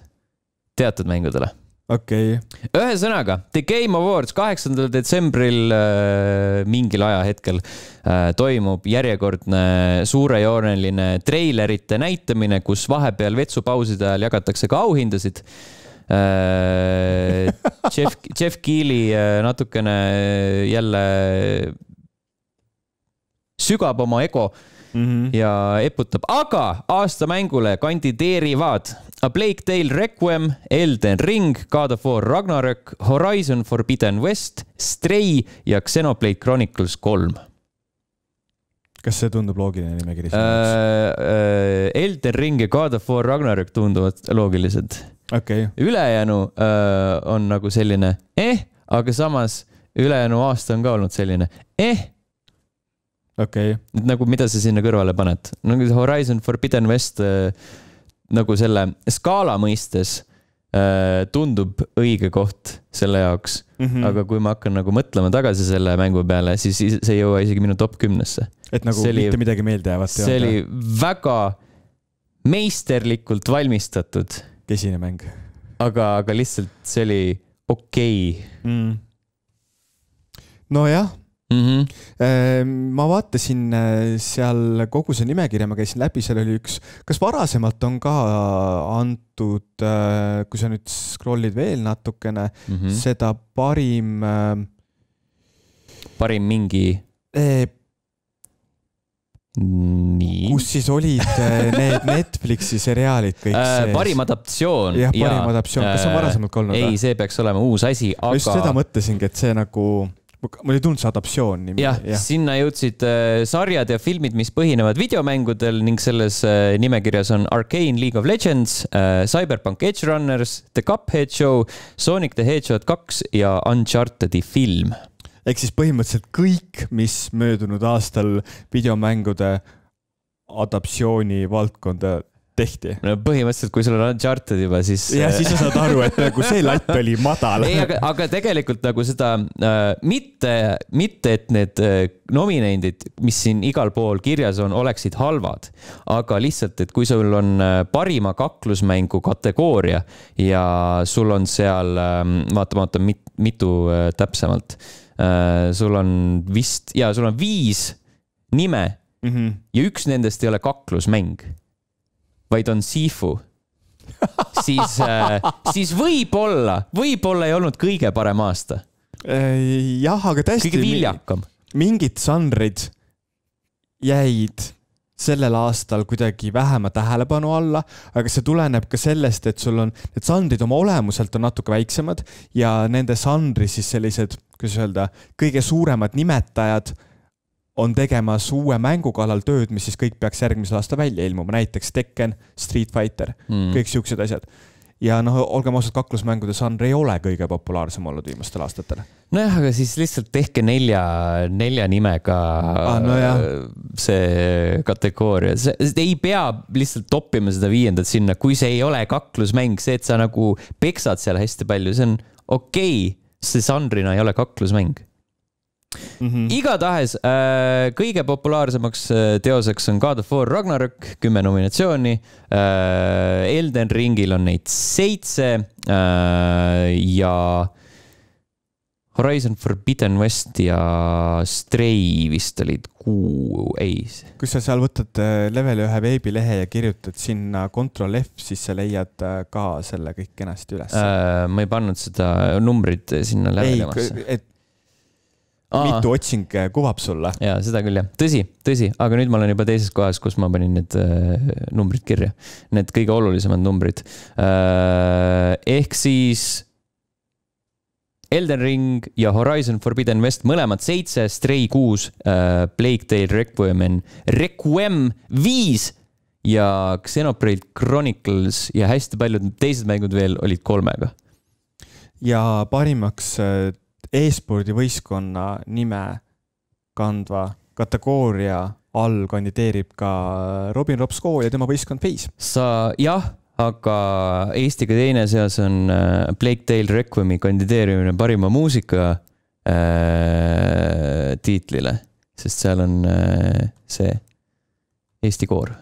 teatud mängudele. okei okay.. ühesõnaga, The Game Awards kaheksandal detsembril äh, mingil ajahetkel äh, toimub järjekordne suurejooneline treilerite näitamine, kus vahepeal vetsupauside ajal jagatakse ka auhindasid Äh, Jeff, Jeff Keeli äh, natukene äh, jälle sügab oma ego mm -hmm. ja eputab, aga aastamängule kandideerivad A Plague Tale Requiem, Elden Ring, God of War Ragnarök, Horizon Forbidden West, Stray ja Xenoblade Chronicles kolm kas see tundub loogiline nimekiri sinu jaoks? Elden Ring ja God of War Ragnarök tunduvad loogilised okay.. ülejäänu äh, on nagu selline eh, aga samas ülejäänu aasta on ka olnud selline eh. okei okay.. nagu mida sa sinna kõrvale paned, nagu Horizon Forbidden West äh, nagu selle skaala mõistes äh, tundub õige koht selle jaoks mm. -hmm. aga kui ma hakkan nagu mõtlema tagasi selle mängu peale, siis see ei jõua isegi minu top kümnesse. et nagu see mitte oli, midagi meeldejäävat ei olnud? see oli väga meisterlikult valmistatud kesine mäng. aga, aga lihtsalt see oli okei okay. mm.. nojah mm. -hmm. ma vaatasin äh, seal kogu see nimekirja, ma käisin läbi, seal oli üks, kas varasemalt on ka antud, äh, kui sa nüüd scroll'id veel natukene mm, -hmm. seda parim. parim mingi nii. kus siis olid äh, need Netflixi seriaalid kõik äh, sees? parim adaptatsioon. jah, parim ja, adaptatsioon, kas see on äh, varasemalt ka olnud? ei, see peaks olema uus asi, aga. ma just seda mõtlesingi, et see nagu mul ei tulnud see adaptatsioon nimi. jah ja., sinna jõudsid äh, sarjad ja filmid, mis põhinevad videomängudel ning selles äh, nimekirjas on Arcane League of Legends äh,, Cyberpunk Edge Runners, The Cuphead Show, Sonic the Hedgehog kaks ja Uncharted'i film ehk siis põhimõtteliselt kõik, mis möödunud aastal videomängude adaptatsiooni valdkonda tehti. no põhimõtteliselt, kui sul on Uncharted juba, siis. ja siis sa saad aru, et nagu see latt oli madal. ei, aga, aga tegelikult nagu seda äh, mitte, mitte et need äh, nominendid, mis siin igal pool kirjas on, oleksid halvad, aga lihtsalt, et kui sul on äh, parima kaklusmängu kategooria ja sul on seal äh,, vaata, vaata mit, mitu äh, täpsemalt Äh, sul on vist, jaa, sul on viis nime mm -hmm. ja üks nendest ei ole kaklusmäng, vaid on Sifu siis äh,, siis võib-olla, võib-olla ei olnud kõige parem aasta. Äh, jah, aga tõesti. kõige viljakam. mingid žanrid jäid sellel aastal kuidagi vähema tähelepanu alla, aga see tuleneb ka sellest, et sul on, need žanrid oma olemuselt on natuke väiksemad ja nende žanri siis sellised, kuidas öelda, kõige suuremad nimetajad on tegemas uue mängu kallal tööd, mis siis kõik peaks järgmisel aastal välja ilmuma, näiteks Tekken, Street Fighter mm., kõik siuksed asjad ja noh, olgem ausad, kaklusmängude žanr ei ole kõige populaarsem olnud viimastel aastatel. nojah, aga siis lihtsalt tehke nelja, nelja nimega ah, no see kategooria, see ei pea lihtsalt toppima seda viiendat sinna, kui see ei ole kaklusmäng, see, et sa nagu peksad seal hästi palju, see on okei okay,, see žanrina ei ole kaklusmäng mm -hmm. igatahes äh, kõige populaarsemaks äh, teoseks on God of War Ragnarök, kümme nominatsiooni äh,. Elden Ringil on neid seitse äh, ja Horizon Forbidden West ja Stray vist olid kuu, ei. kui sa seal võtad äh, leveli ühe veebilehe ja kirjutad sinna Control F, siis sa leiad äh, ka selle kõik kenasti üles äh,. ma ei pannud seda numbrit sinna levelimasse. et Aa. mitu otsing äh, kuvab sulle. ja seda küll jah, tõsi, tõsi, aga nüüd ma olen juba teises kohas, kus ma panin need äh, numbrid kirja, need kõige olulisemad numbrid äh,. ehk siis Elden Ring ja Horizon Forbidden West mõlemad seitse, Stray kuus äh,, Plague Tale Requiem, Requiem viis ja Xenoblade Chronicles ja hästi paljud teised mängud veel olid kolmega. ja parimaks äh, e-spordi võistkonna nime kandva kategooria all kandideerib ka Robin Robsko ja tema võistkond Pace. sa jah aga Eestiga teine seas on äh, Blake Dale Requiemi kandideerimine parima muusika äh, tiitlile, sest seal on äh, see Eesti koor.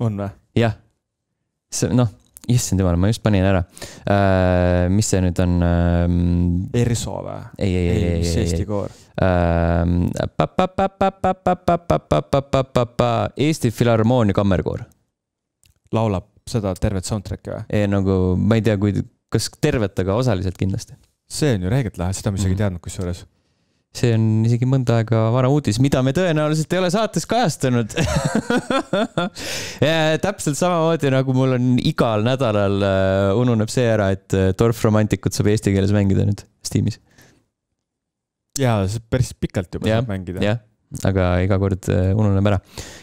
on või? jah, see noh, issand jumal, ma just panin ära äh,. mis see nüüd on äh,? ERSO või? ei, ei, ei, ei, ei, Eesti koor äh,. Eesti Filharmoonia Kammerkoor. laulab seda tervet soundtrack'i või? ei nagu, ma ei tea, kui, kas tervet, aga osaliselt kindlasti. see on ju reegelt lahe, seda ma isegi ei mm. teadnud kusjuures see on isegi mõnda aega vana uudis, mida me tõenäoliselt ei ole saates kajastanud täpselt samamoodi nagu mul on igal nädalal uh, ununeb see ära, et Dorf Romanticut saab eesti keeles mängida nüüd Steamis. ja, päris pikalt juba ja, saab mängida. Aga iga kord äh, ununeb ära.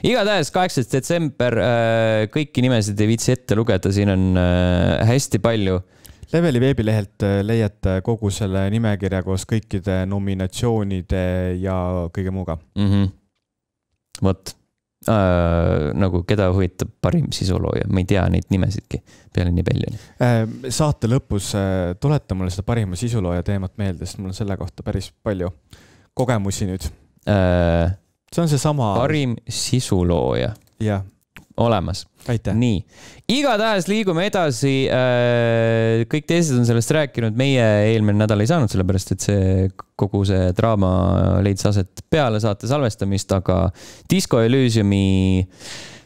igatahes kaheksateist detsember, äh, kõiki nimesid ei viitsi ette lugeda, siin on äh, hästi palju. Leveli veebilehelt leiate kogu selle nimekirja koos kõikide nominatsioonide ja kõige muuga mm. -hmm. vot äh,, nagu keda huvitab parim sisulooja, ma ei tea neid nimesidki peale nii palju äh,. saate lõpus äh, tuleta mulle seda parima sisulooja teemat meelde, sest mul on selle kohta päris palju kogemusi nüüd äh,. see on seesama. parim sisulooja. jah. olemas. nii, igatahes liigume edasi äh,. kõik teised on sellest rääkinud, meie eelmine nädal ei saanud, sellepärast et see kogu see draama leidis aset peale saate salvestamist, aga Disco Elysiumi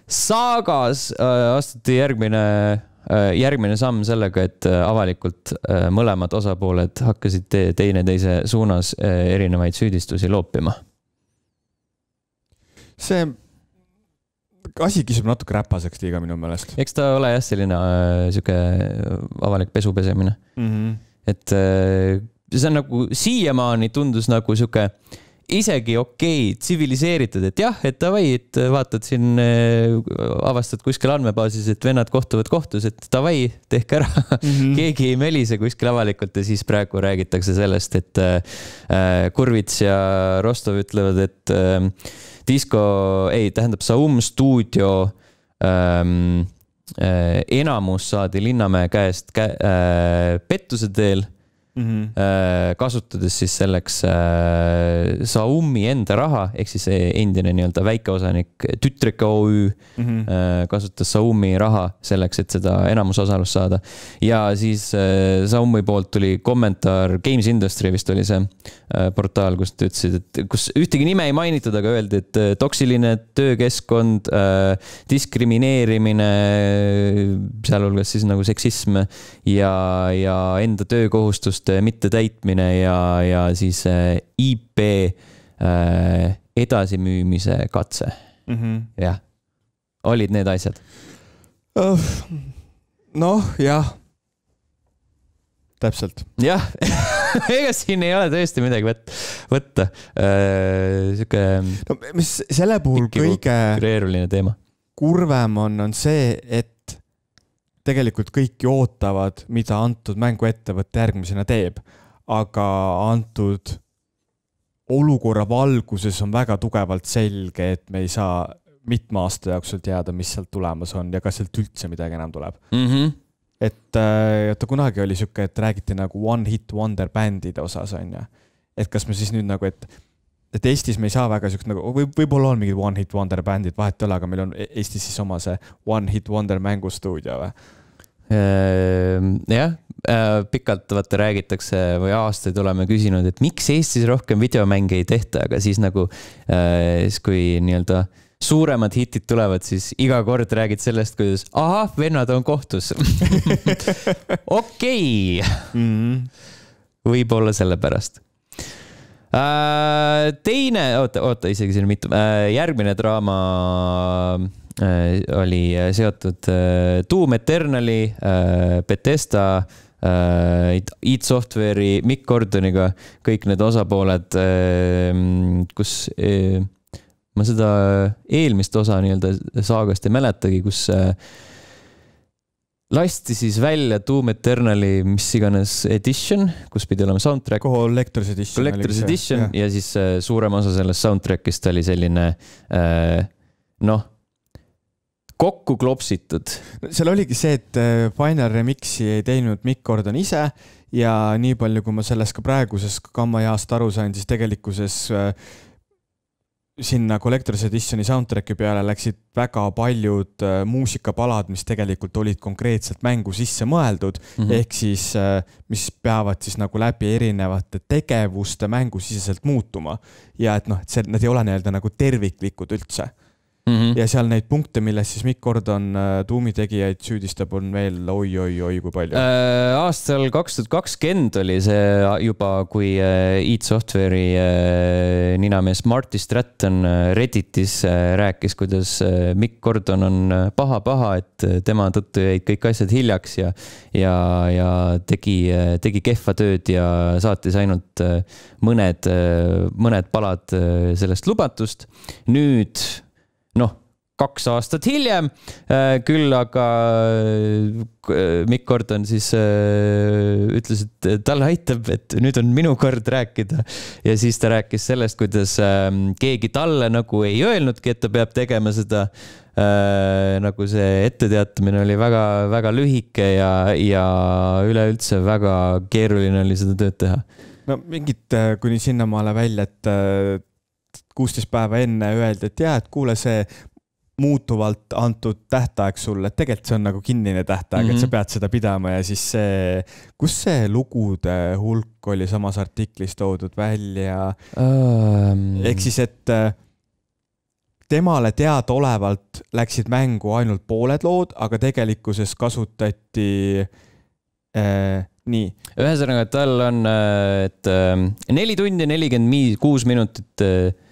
saagas äh, astuti järgmine äh, järgmine samm sellega, et avalikult mõlemad osapooled hakkasid teineteise suunas erinevaid süüdistusi loopima see asi kisub natuke räpaseks liiga minu meelest. eks ta ole jah, selline äh, sihuke avalik pesu pesemine mm. -hmm. et äh, see on nagu siiamaani tundus nagu sihuke isegi okei okay,, tsiviliseeritud, et jah, et davai, et vaatad siin äh,, avastad kuskil andmebaasis, et vennad kohtuvad kohtus, et davai, tehke ära mm. -hmm. keegi ei melise kuskil avalikult ja siis praegu räägitakse sellest, et äh, Kurvits ja Rostov ütlevad, et äh, Disco, ei, tähendab Saum stuudio ähm, äh, enamus saadi Linnamäe käest kä äh, pettuse teel mm. -hmm. kasutades siis selleks äh, Saumi enda raha, ehk siis endine nii-öelda väikeosanik Tütrike OÜ mm -hmm. kasutas Saumi raha selleks, et seda enamusosalust saada. ja siis Saumi poolt tuli kommentaar, Games Industry vist oli see portaal, kus nad ütlesid, et kus ühtegi nime ei mainitud, aga öeldi, et toksiline töökeskkond, diskrimineerimine, sealhulgas siis nagu seksism ja, ja enda töökohustust kohustuste mittetäitmine ja, ja siis äh, IP äh, edasimüümise katse mm -hmm.. jah, olid need asjad uh,? noh, jah. täpselt. jah ega siin ei ole tõesti midagi võt-, võtta äh,. sihuke. no mis selle puhul kõige. keeruline teema. kurvem on, on see, et tegelikult kõik ju ootavad, mida antud mänguettevõte järgmisena teeb. aga antud olukorra valguses on väga tugevalt selge, et me ei saa mitme aasta jooksul teada, mis sealt tulemas on ja kas sealt üldse midagi enam tuleb mm. -hmm. et äh, kunagi oli sihuke, et räägiti nagu one hit wonder bändide osas on ju. et kas me siis nüüd nagu, et et Eestis me ei saa väga siukest nagu, võib, võib-olla on mingid one hit wonder bändid, vahet ei ole, aga meil on E- Eestis siis oma see one hit wonder mängustuudio või? Ehm, jah, pikalt vaata räägitakse või aastaid oleme küsinud, et miks Eestis rohkem videomänge ei tehta, aga siis nagu siis kui nii-öelda suuremad hitid tulevad, siis iga kord räägid sellest, kuidas ahah, vennad on kohtus. okei, Mhm. võib-olla sellepärast Äh, teine, oota, oota, isegi siin mitu, järgmine draama äh, oli seotud äh, Doom Eternali, Betesta, id Software'i, Mikk Gordoniga, kõik need osapooled, kus ma seda eelmist osa nii-öelda saagast ei mäletagi, kus lasti siis välja Doom Eternali mis iganes edition, kus pidi olema soundtrack. Collector's edition. Collector's edition ja. ja siis äh, suurem osa sellest soundtrack'ist oli selline äh, noh, kokku klopsitud. seal oligi see, et äh, Final Remixi ei teinud Mikk Gordon ise ja nii palju, kui ma sellest ka praeguses Gamma-jaast aru sain, siis tegelikkuses äh, sinna Collector's Editioni soundtrack'i peale läksid väga paljud äh, muusikapalad, mis tegelikult olid konkreetselt mängu sisse mõeldud mm, -hmm. ehk siis äh, mis peavad siis nagu läbi erinevate tegevuste mängusiseselt muutuma. ja et noh, et see, need ei ole nii-öelda nagu terviklikud üldse Mm -hmm. ja seal neid punkte, milles siis Mikk Gordon äh, Doomi tegijaid süüdistab, on veel oi-oi-oi kui palju äh,. aastal kaks tuhat kakskümmend oli see juba, kui äh, id Software'i äh, ninamees Marty Stratton äh, Redditis äh, rääkis, kuidas äh, Mikk Gordon on paha-paha, et äh, tema tõttu jäid kõik asjad hiljaks ja, ja, ja tegi äh,, tegi kehva tööd ja saatis ainult äh, mõned äh,, mõned palad äh, sellest lubatust. nüüd noh, kaks aastat hiljem, küll aga Mikk Gordon siis ütles, et talle aitab, et nüüd on minu kord rääkida. ja siis ta rääkis sellest, kuidas keegi talle nagu ei öelnudki, et ta peab tegema seda. nagu see etteteatamine oli väga-väga lühike ja, ja üleüldse väga keeruline oli seda tööd teha. no mingid kuni sinnamaale välja, et kuusteist päeva enne öeldi, et jaa, et kuule, see muutuvalt antud tähtaeg sulle, et tegelikult see on nagu kinnine tähtaeg mm, -hmm. et sa mhm. pead seda pidama ja siis see, kus see lugude hulk oli samas artiklis toodud välja um...? ehk siis, et äh, temale teadaolevalt läksid mängu ainult pooled lood, aga tegelikkuses kasutati äh, nii. ühesõnaga, tal on, äh, et äh, neli tundi nelikümmend kuus minutit äh, Äh,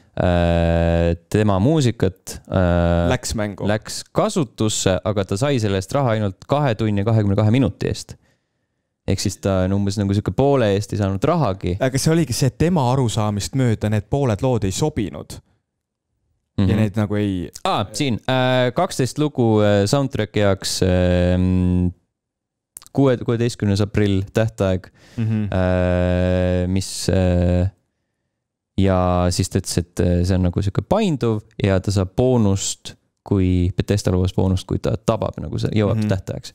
tema muusikat. Äh, läks mängu. Läks kasutusse, aga ta sai selle eest raha ainult kahe tunni kahekümne kahe minuti eest. ehk siis ta on umbes nagu sihuke poole eest ei saanud rahagi. aga see oligi see, et tema arusaamist mööda need pooled lood ei sobinud Mm -hmm. ja mhm. need nagu ei ah,. siin äh, kaksteist lugu soundtrack'i jaoks ähm, kuue, kuueteistkümnes aprill tähtaeg mm, -hmm. mis ja siis ta ütles, et äh, see on nagu sihuke painduv ja ta saab boonust, kui, Betesta lubas boonust, kui ta tabab nagu see, jõuab mm -hmm. tähtajaks.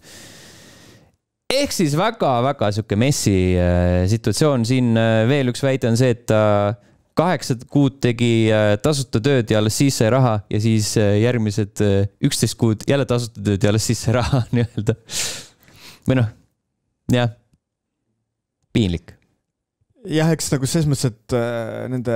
ehk siis väga-väga sihuke messi äh, situatsioon, siin äh, veel üks väide on see, et ta kaheksa kuud tegi tasuta tööd ja alles siis sai raha ja siis järgmised üksteist kuud jälle tasuta tööd ja alles siis sai raha nii-öelda. või noh, jah, piinlik jah, eks nagu selles mõttes, et äh, nende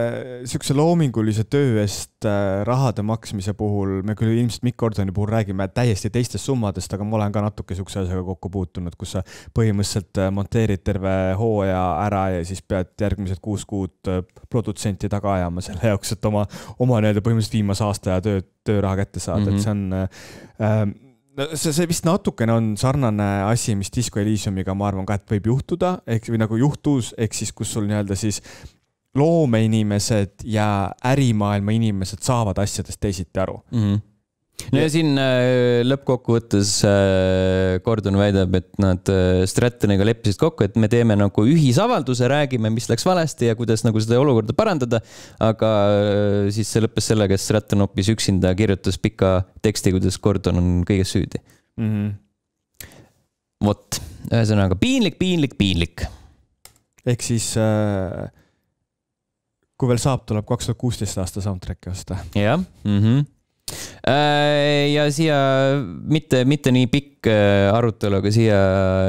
sihukese loomingulise töö eest äh, rahade maksmise puhul me küll ilmselt Mikk Gordoni puhul räägime täiesti teistest summadest, aga ma olen ka natuke sihukese asjaga kokku puutunud, kus sa põhimõtteliselt äh, monteerid terve hooaja ära ja siis pead järgmised kuus kuud produtsenti taga ajama selle jaoks, et oma, oma nii-öelda põhimõtteliselt viimase aasta ja töö, tööraha kätte saada mm, -hmm. et see on äh no see, see vist natukene on sarnane asi, mis Disco Elysiumiga, ma arvan ka, et võib juhtuda, ehk või nagu juhtus, ehk siis, kus sul nii-öelda siis loomeinimesed ja ärimaailma inimesed saavad asjadest teisiti aru mm. -hmm no ja siin äh, lõppkokkuvõttes äh, Gordon väidab, et nad äh, Strattoniga leppisid kokku, et me teeme nagu ühisavalduse, räägime, mis läks valesti ja kuidas nagu seda olukorda parandada. aga siis see lõppes sellega, et Stratton hoopis üksinda kirjutas pika teksti, kuidas Gordon on kõiges süüdi mm -hmm.. vot, ühesõnaga piinlik, piinlik, piinlik. ehk siis äh kui veel saab, tuleb kaks tuhat kuusteist aasta soundtrack'i osta. jah mm -hmm. Ja siia mitte, mitte nii pikk äh, arutelu, aga siia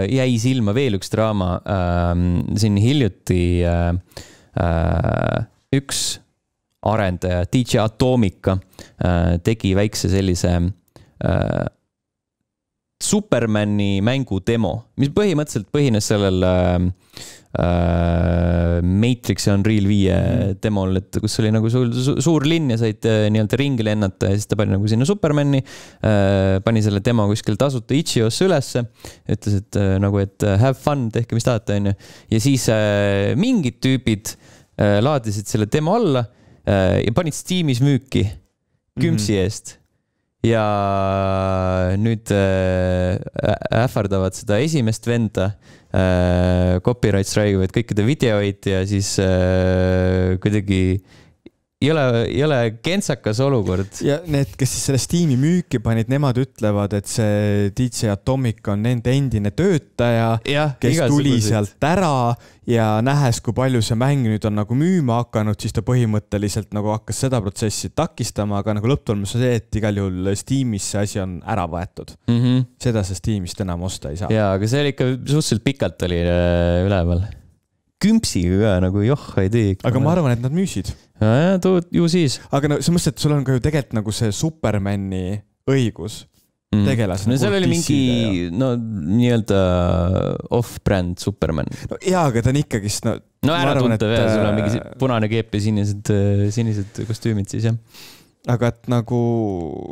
jäi silma veel üks draama. Ähm, siin hiljuti äh, üks arendaja, DJ Atomica, tegi väikse sellise Supermani mängu demo, mis põhimõtteliselt põhines sellel äh, äh, Matrixi Unreal viie mm. demol, et kus oli nagu suur, suur linn ja said äh, nii-öelda ringi lennata ja siis ta pani nagu sinna Supermani äh,. pani selle demo kuskil tasuta itši.iosse ülesse. ütles, et nagu, et have fun, tehke, mis tahate, onju. ja siis mingid tüübid laadisid selle demo alla ja panid Steamis müüki kümpsi mm -hmm. eest ja nüüd äh, ähvardavad seda esimest venda äh,, copyright strike ivad kõikide videoid ja siis äh, kuidagi ei ole, ei ole kentsakas olukord. ja need, kes siis selle Steam'i müüki panid, nemad ütlevad, et see DJ Atomic on nende endine töötaja, kes tuli sealt ära ja nähes, kui palju see mäng nüüd on nagu müüma hakanud, siis ta põhimõtteliselt nagu hakkas seda protsessi takistama, aga nagu lõpptulemus on see, et igal juhul Steamis see asi on ära võetud mm. -hmm. seda sa Steamist enam osta ei saa. jaa, aga see oli ikka suhteliselt pikalt oli äh, üleval kümpsiga ka nagu joh ei tee. aga ma arvan, et nad müüsid. nojah, too ju siis. aga no selles mõttes, et sul on ka ju tegelikult nagu see Supermani õigus mm. tegelased. no seal oli mingi ja... no nii-öelda off-brand Superman. no jaa, aga ta on ikkagist no. no äratuntav jah, sul on mingi äh, punane keep ja sinised, äh, sinised kostüümid siis jah aga et nagu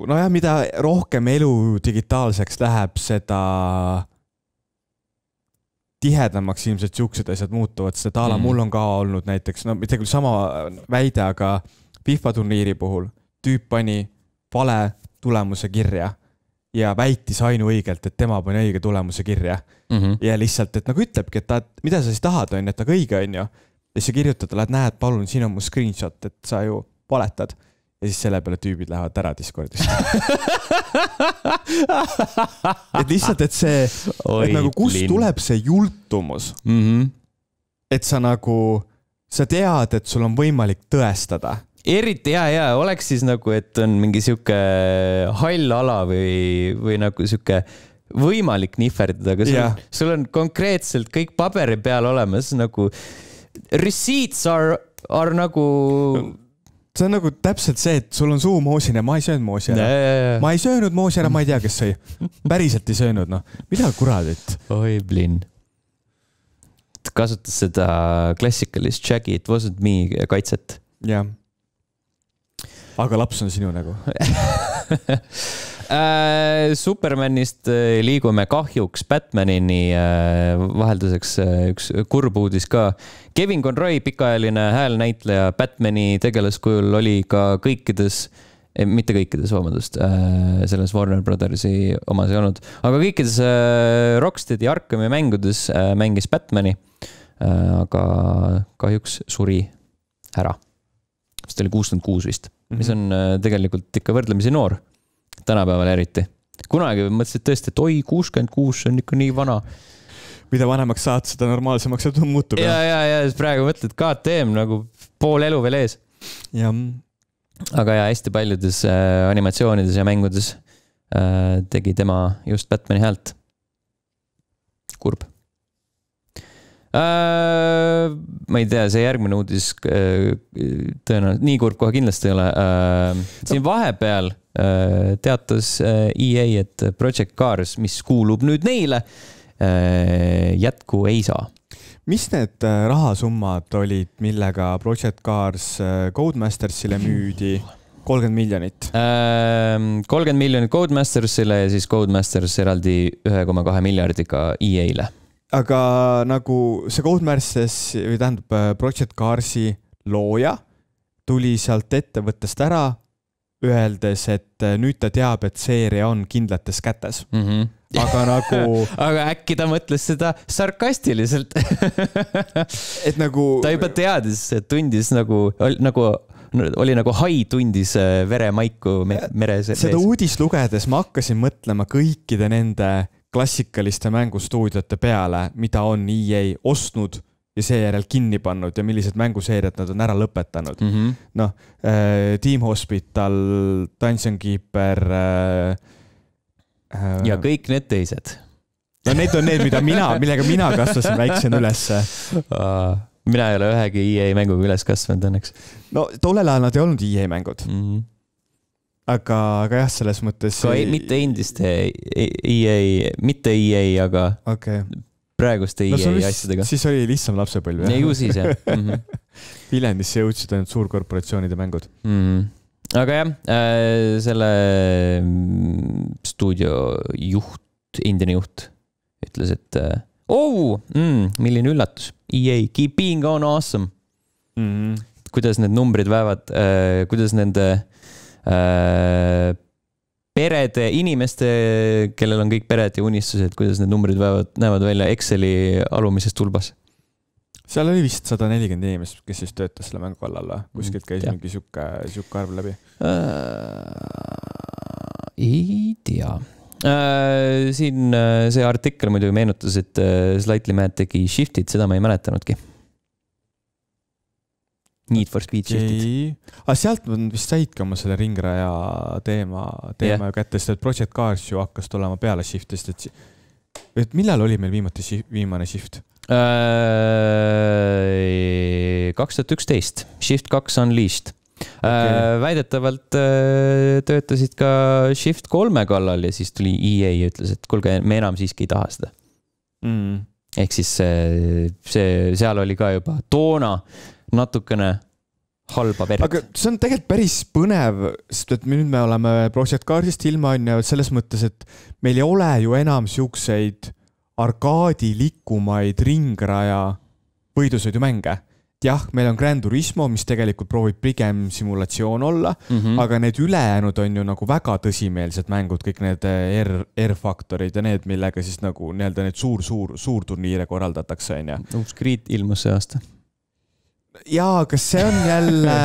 nojah, mida rohkem elu digitaalseks läheb, seda tihedamaks ilmselt siuksed asjad muutuvad, sest et a la mm. mul on ka olnud näiteks, no mitte küll sama väide, aga FIFA turniiri puhul tüüp pani vale tulemuse kirja ja väitis ainuõigelt, et tema pani õige tulemuse kirja mm. -hmm. ja lihtsalt, et nagu ütlebki, et ta, mida sa siis tahad, on ju, et aga õige on ju. ja siis sa kirjutad talle, et näed, palun, siin on mu screenshot, et sa ju valetad ja siis selle peale tüübid lähevad ära Discordist et lihtsalt, et see, et nagu kust tuleb see jultumus mm. -hmm. et sa nagu, sa tead, et sul on võimalik tõestada. eriti ja, ja oleks siis nagu, et on mingi sihuke hall ala või, või nagu sihuke võimalik nihverdada, aga sul, sul on konkreetselt kõik paberi peal olemas nagu receipts are, are nagu see on nagu täpselt see, et sul on suu moosine, ma ei söönud moosi ära. ma ei söönud moosi ära, ma ei tea, kes sõi. päriselt ei söönud, noh. mida kuradit? oi, Blin. kasutas seda klassikalist Jackie It wasn't me kaitset. jah. aga laps on sinu nägu Äh, Supermanist äh, liigume kahjuks Batmanini äh, vahelduseks üks kurb uudis ka. Kevin Conroy, pikaajaline häälnäitleja Batmani tegelaskujul oli ka kõikides mitte kõikides, vabandust, selles Warner Brothersi omas ei olnud, aga kõikides Rocksteadi Arkami mängudes mängis Batman'i. aga kahjuks suri ära. vist oli kuuskümmend kuus vist, mis mhm. on tegelikult ikka võrdlemisi noor tänapäeval eriti. kunagi mõtlesid tõesti, et oi, kuuskümmend kuus, see on ikka nii vana. mida vanemaks saad, seda normaalsemaks see muutub. ja, ja, ja praegu mõtled, KTM nagu pool elu veel ees. jah. aga ja hästi paljudes äh, animatsioonides ja mängudes äh, tegi tema just Batman'i häält. kurb äh,. ma ei tea, see järgmine uudis äh, tõenäoliselt nii kurb kohe kindlasti ei ole äh,. siin vahepeal teatas EA, äh, e et Project Cars, mis kuulub nüüd neile, äh, jätku ei saa mis need rahasummad olid, millega Project Cars Codemastersile müüdi? kolmkümmend miljonit. kolmkümmend miljonit Codemastersile ja siis Codemasters eraldi ühe koma kahe miljardiga EA-le. aga nagu see Codemasters või tähendab Project Carsi looja tuli sealt ettevõttest ära öeldes, et äh, nüüd ta teab, et seeria on kindlates kätes mm. -hmm aga nagu aga äkki ta mõtles seda sarkastiliselt et nagu. ta juba teadis, tundis nagu, nagu oli nagu hai tundis äh, veremaiku meres. seda uudist lugedes ma hakkasin mõtlema kõikide nende klassikaliste mängustuudiote peale, mida on EA ostnud ja seejärel kinni pannud ja millised mänguseeriad nad on ära lõpetanud mm. -hmm. noh äh,, Team Hospital, Dungeon Keeper äh,. Äh, ja kõik need teised. no need on need, mida mina, millega mina kasvasin väiksena ülesse mina ei ole ühegi EA mänguga üles kasvanud õnneks. no tollel ajal nad ei olnud EA mängud mm. -hmm. aga, aga jah, selles mõttes. mitte endiste EA, mitte EA, aga okay. Praeguste no, EA vist, asjadega. siis oli lihtsam lapsepõlv jah? ju siis jah mm -hmm. Viljandisse jõudsid ainult suurkorporatsioonide mängud mm. -hmm aga jah äh,, selle mm, stuudio juht, endine juht ütles, et äh, oh mm,, milline üllatus, EA, keep being on awesome mm. -hmm. kuidas need numbrid väevad äh,, kuidas nende äh, perede, inimeste, kellel on kõik pered ja unistused, kuidas need numbrid väevad, näevad välja Exceli alumises tulbas? seal oli vist sada nelikümmend inimest, kes siis töötas selle mängu kallal või? kuskilt käis ja. mingi sihuke, sihuke arv läbi äh,? ei tea Äh, siin äh, see artikkel muidugi meenutas, et äh, Slightly Mad tegi Shift'it, seda ma ei mäletanudki. Need for Speed Shift'it. aga sealt nad vist saidki oma selle ringraja teema, teema ju kätte, sest et Project Cars ju hakkas tulema peale Shift'ist, et, et millal oli meil viimati, viimane Shift? kaks tuhat üksteist, Shift kaks Unleashed. Okay.. Äh, väidetavalt äh, töötasid ka Shift kolme kallal ja siis tuli EA ja ütles, et kuulge, me enam siiski ei taha seda. Mm.. ehk siis see, see, seal oli ka juba toona natukene halba verd. aga see on tegelikult päris põnev, sest et nüüd me oleme Project Cardist ilma, on ju, selles mõttes, et meil ei ole ju enam siukseid arkaadilikumaid ringraja võidusõidumänge jah, meil on Gran Turismo, mis tegelikult proovib pigem simulatsioon olla mm, -hmm. aga need ülejäänud on ju nagu väga tõsimeelsed mängud, kõik need eh, R, R-faktorid ja need, millega siis nagu nii-öelda neid suur-suur, suurturniire korraldatakse, on ju. uus Grid ilmus see aasta. Jaa, kas see on jälle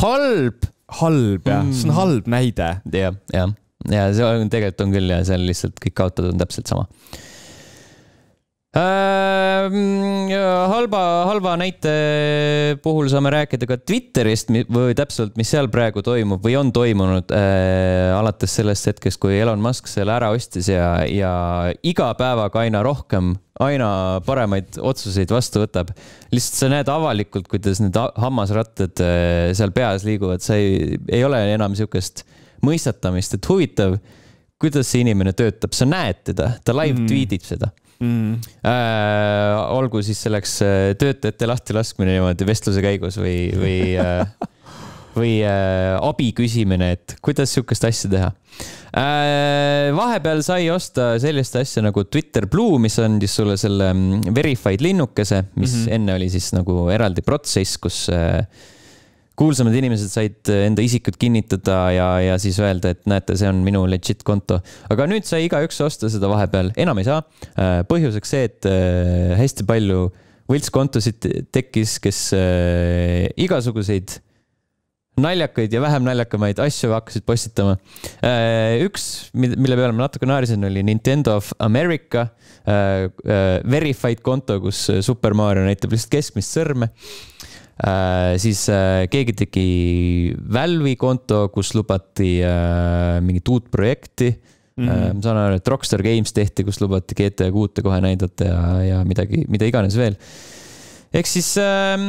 halb? halb jah mm., see on halb näide ja,. jah, jah, ja see on tegelikult on küll ja seal lihtsalt kõik kaotajad on täpselt sama Ehm, halba, halva näite puhul saame rääkida ka Twitterist või täpselt, mis seal praegu toimub või on toimunud äh, alates sellest hetkest, kui Elon Musk selle ära ostis ja, ja iga päevaga aina rohkem, aina paremaid otsuseid vastu võtab. lihtsalt sa näed avalikult, kuidas need hammasrattad äh, seal peas liiguvad, sa ei, ei ole enam sihukest mõistatamist, et huvitav, kuidas see inimene töötab, sa näed teda, ta live mm. tweet ib seda mm.. Äh, olgu siis selleks äh, töötajate lahtilaskmine niimoodi vestluse käigus või, või äh, või äh, abi küsimine, et kuidas sihukest asja teha äh,. vahepeal sai osta sellist asja nagu Twitter Blue, mis andis sulle selle mm, verified linnukese, mis mm -hmm. enne oli siis nagu eraldi protsess, kus äh, kuulsamad inimesed said enda isikut kinnitada ja, ja siis öelda, et näete, see on minu legit konto. aga nüüd sai igaüks osta seda vahepeal, enam ei saa. Äh, põhjuseks see, et äh, hästi palju võltskontosid tekkis, kes äh, igasuguseid naljakaid ja vähem naljakamaid asju hakkasid postitama. üks, mille peale ma natuke naersin, oli Nintendo of America verified konto, kus Super Mario näitab lihtsalt keskmist sõrme Äh, siis äh, keegi tegi Valve'i konto, kus lubati äh, mingit uut projekti mm. -hmm. ma saan aru, et Rockstar Games tehti, kus lubati GTA kuute kohe näidata ja, ja midagi, mida iganes veel ehk siis ähm,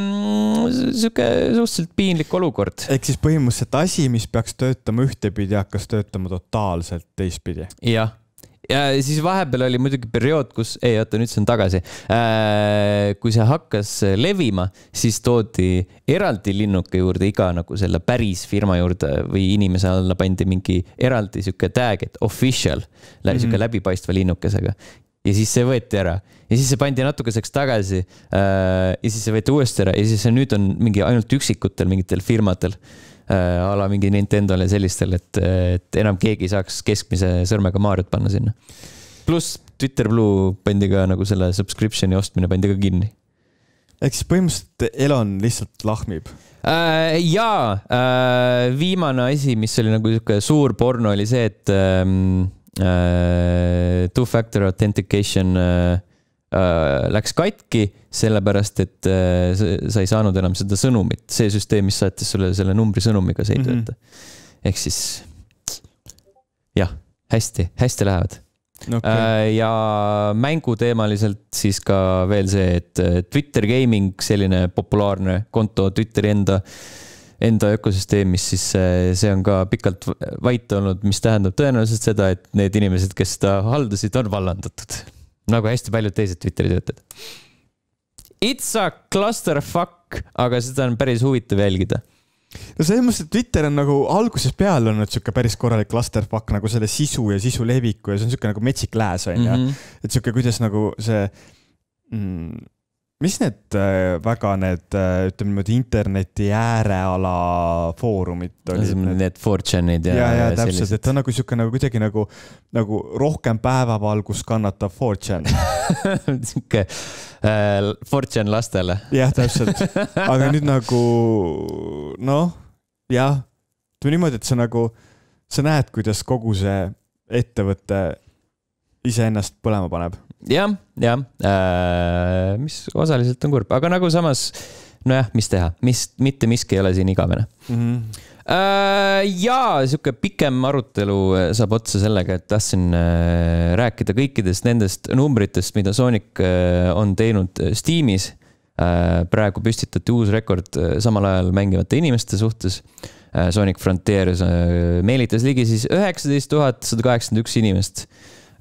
sihuke suhteliselt piinlik olukord. ehk siis põhimõtteliselt asi, mis peaks töötama ühtepidi, hakkas töötama totaalselt teistpidi. jah ja siis vahepeal oli muidugi periood, kus, ei oota, nüüd see on tagasi äh,. kui see hakkas levima, siis toodi eraldi linnuke juurde iga nagu selle päris firma juurde või inimese alla pandi mingi eraldi sihuke tag, et official mm, -hmm. sihuke läbipaistva linnukesega ja siis see võeti ära ja siis see pandi natukeseks tagasi äh,. ja siis see võeti uuesti ära ja siis see nüüd on mingi ainult üksikutel mingitel firmadel äh, a la mingi Nintendo'l ja sellistel, et, et enam keegi ei saaks keskmise sõrmega Mariot panna sinna. pluss Twitter Blue pandi ka nagu selle subscription'i ostmine pandi ka kinni. ehk siis põhimõtteliselt Elon lihtsalt lahmib äh,? jaa äh,, viimane asi, mis oli nagu sihuke suur porno, oli see, et ähm, äh, two-factor authentication äh, äh, läks katki, sellepärast et äh, sa ei saanud enam seda sõnumit, see süsteem, mis saatis sulle selle numbri sõnumiga, see ei mm -hmm. tööta. ehk siis jah, hästi, hästi lähevad okay.. ja mänguteemaliselt siis ka veel see, et Twitter Gaming, selline populaarne konto Twitteri enda enda ökosüsteemis, siis see on ka pikalt vait olnud, mis tähendab tõenäoliselt seda, et need inimesed, kes seda haldasid, on vallandatud. nagu hästi paljud teised Twitteri töötajad. It's a clusterfuck, aga seda on päris huvitav jälgida no selles mõttes, et Twitter on nagu algusest peale olnud sihuke päris korralik clusterfuck nagu selle sisu ja sisu leviku ja see on sihuke nagu metsik lääs onju mm. -hmm. et sihuke, kuidas nagu see mm, mis need äh, väga need, äh, ütleme niimoodi interneti ääreala foorumid olid? Need 4chan'id ja. ja, ja täpselt, et ta on nagu sihuke nagu kuidagi nagu, nagu rohkem päevavalgust kannatav 4chan sihuke äh, 4chan lastele. jah, täpselt, aga nüüd nagu noh, jah, ütleme niimoodi, et sa nagu, sa näed, kuidas kogu see ettevõte iseennast põlema paneb jah, jah äh,, mis osaliselt on kurb, aga nagu samas nojah, mis teha, mis, mitte miski ei ole siin igavene mm. -hmm. Äh, ja sihuke pikem arutelu äh, saab otsa sellega, et tahtsin äh, rääkida kõikidest nendest numbritest, mida Sonic on teinud Steamis praegu püstitati uus rekord samal ajal mängivate inimeste suhtes. Sonic Frontiers äh, meelitas ligi siis üheksateist tuhat sada kaheksakümmend üks inimest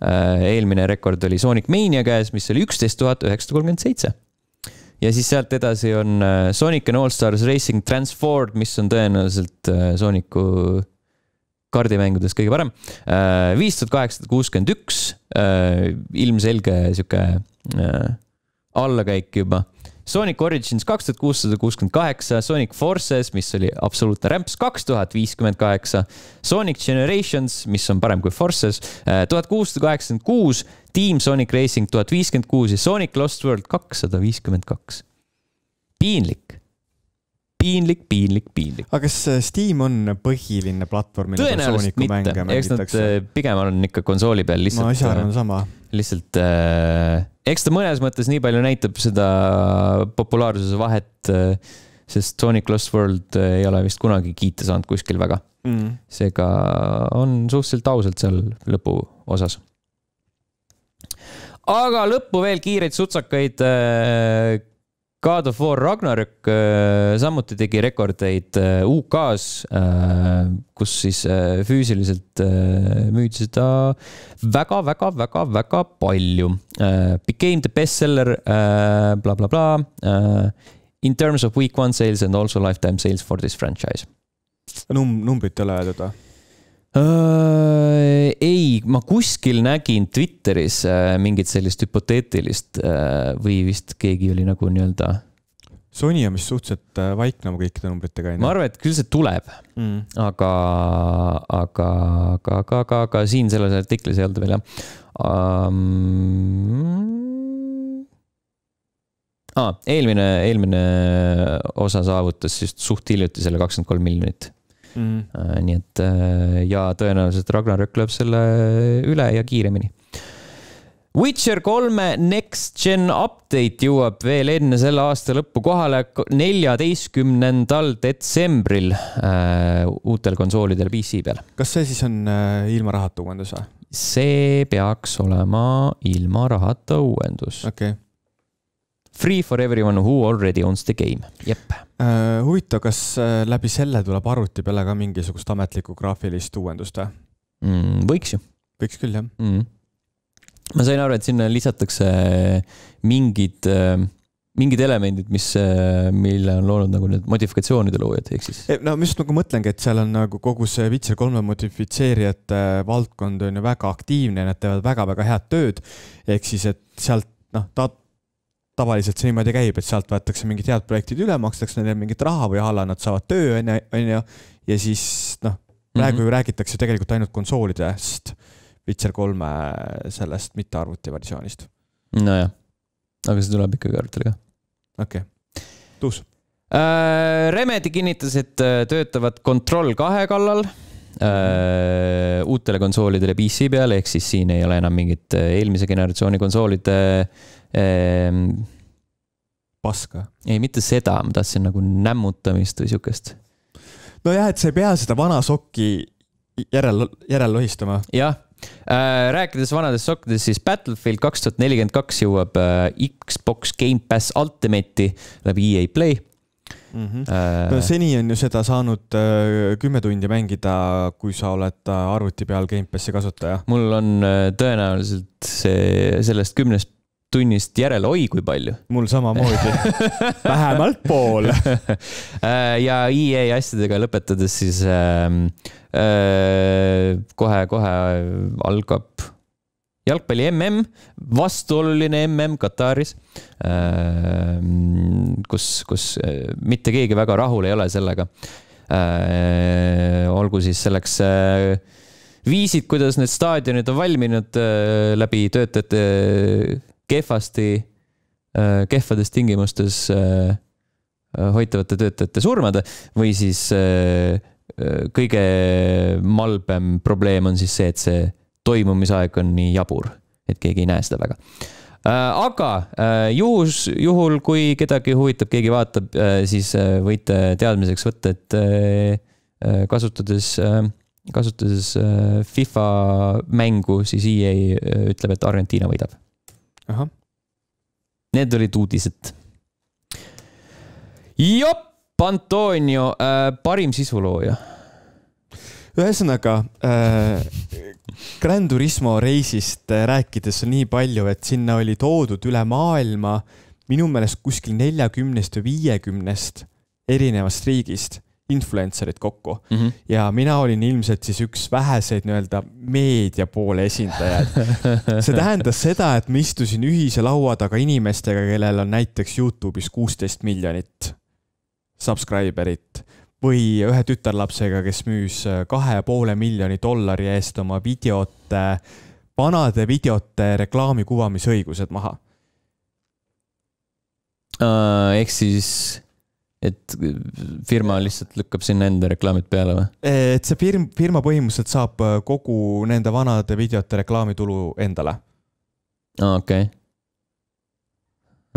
eelmine rekord oli Sonic Mania käes, mis oli üksteist tuhat üheksasada kolmkümmend seitse. ja siis sealt edasi on äh, Sonic and All Stars Racing Transformed, mis on tõenäoliselt äh, Sooniku kaardimängudes kõige parem. viis tuhat kaheksasada kuuskümmend üks, ilmselge sihuke allakäik juba Sonic Origins kaks tuhat kuussada kuuskümmend kaheksa, Sonic Forces, mis oli absoluutne rämps, kaks tuhat viiskümmend kaheksa. Sonic Generations, mis on parem kui Forces, äh, tuhat kuussada kaheksakümmend kuus. Team Sonic Racing tuhat viiskümmend kuus ja Sonic Lost World kakssada viiskümmend kaks. piinlik piinlik, piinlik, piinlik. aga kas äh, Steam on põhiline platvorm, millel Sooniku mänge mängitakse? eks nad pigem on ikka konsooli peal lihtsalt. ma ise arvan sama. lihtsalt äh, eks ta mõnes mõttes nii palju näitab seda populaarsuse vahet, sest Sonic Lost World ei ole vist kunagi kiita saanud kuskil väga mm.. seega on suhteliselt ausalt seal lõpuosas. aga lõppu veel kiireid sutsakaid God of War Ragnarök äh, samuti tegi rekordeid äh, UK-s, äh, kus siis füüsiliselt müüdi seda väga-väga-väga-väga palju. Became the bestseller blablabla bla, in terms of week one sales and also lifetime sales for this franchise. Num-, numbrit ei ole öeldud või? Äh, ei, ma kuskil nägin Twitteris äh, mingit sellist hüpoteetilist äh, või vist keegi oli nagu nii-öelda. Sony on vist suhteliselt vaikne oma kõikide numbritega. ma arvan, et küll see tuleb mm., aga, aga, aga, aga, aga, aga siin selles artiklis ei olnud veel jah um,. Ah, eelmine, eelmine osa saavutas just suht hiljuti selle kakskümmend kolm miljonit mm.. nii et äh, ja tõenäoliselt Ragnarök lööb selle üle ja kiiremini. Witcher kolme Next Gen update jõuab veel enne selle aasta lõppu kohale neljateistkümnendal detsembril äh, uutel konsoolidel PC peal. kas see siis on äh, ilma rahata uuendus või? see peaks olema ilma rahata uuendus. okei okay Free for everyone who already owns the game, jep uh,. huvitav, kas uh, läbi selle tuleb arvuti peale ka mingisugust ametlikku graafilist uuendust või mm,? võiks ju. võiks küll, jah mm.. ma sain aru, et sinna lisatakse mingid uh, mingid elemendid, mis, mille on loonud nagu need modifikatsioonide loojad, ehk siis. no ma just nagu mõtlengi, et seal on nagu kogu see Witcher kolme modifitseerijate valdkond on ju väga aktiivne nad teevad väga-väga head tööd. ehk siis, et sealt noh, ta tavaliselt see niimoodi käib, et sealt võetakse mingid head projektid üle, makstakse neile mingit raha või a la nad saavad töö, onju, onju. ja siis noh, praegu mm -hmm. ju räägitakse tegelikult ainult konsoolidest, Witcher kolme sellest mitte arvutiversioonist. nojah, aga see tuleb ikkagi arvutile ka. okei okay., tuus äh,. Remedi kinnitas, et äh, töötavad Control kahe kallal uutele konsoolidele PC peale, ehk siis siin ei ole enam mingit äh, eelmise generatsiooni konsoolide äh,. paska. ei, mitte seda, ma tahtsin nagu nämmutamist või siukest. nojah, et sa ei pea seda vana sokki järel, järel lohistama. jah äh,, rääkides vanadest sokkidest, siis Battlefield kaks tuhat nelikümmend kaks jõuab äh, Xbox Gamepass Ultimate'i läbi EA Play mm. -hmm. No seni on ju seda saanud äh, kümme tundi mängida, kui sa oled äh, arvuti peal Gamepassi kasutaja. mul on tõenäoliselt see, sellest kümnest tunnist järele, oi kui palju. mul samamoodi vähemalt pool ja EA asjadega lõpetades siis ähm, äh, kohe-kohe äh, algab jalgpalli mm, vastuoluline mm Kataris, ähm, kus, kus äh, mitte keegi väga rahul ei ole sellega. olgu siis selleks viisid, kuidas need staadionid on valminud läbi töötajate kehvasti, kehvades tingimustes hoitavate töötajate surmade või siis kõige malbem probleem on siis see, et see toimumisaeg on nii jabur, et keegi ei näe seda väga. aga juhus, juhul kui kedagi huvitab, keegi vaatab, siis võite teadmiseks võtta, et kasutades, kasutades FIFA mängu, siis EA ütleb, et Argentiina võidab ahah. Need olid uudised. jopp, Antonio äh,, parim sisulooja. Ühesõnaga äh, Gran Turismo reisist äh, rääkides on nii palju, et sinna oli toodud üle maailma minu meelest kuskil neljakümnest või viiekümnest erinevast riigist influencer'id kokku mm. -hmm. ja mina olin ilmselt siis üks väheseid nii-öelda meedia poole esindajaid. see tähendas seda, et ma istusin ühise laua taga inimestega, kellel on näiteks Youtube'is kuusteist miljonit subscriber'it või ühe tütarlapsega, kes müüs kahe ja poole miljoni dollari eest oma videote, vanade videote reklaami kuvamisõigused maha uh,. ehk siis et firma lihtsalt lükkab sinna enda reklaamid peale või? et see firm, firma põhimõtteliselt saab äh, kogu nende vanade videote reklaamitulu endale. aa, okei okay.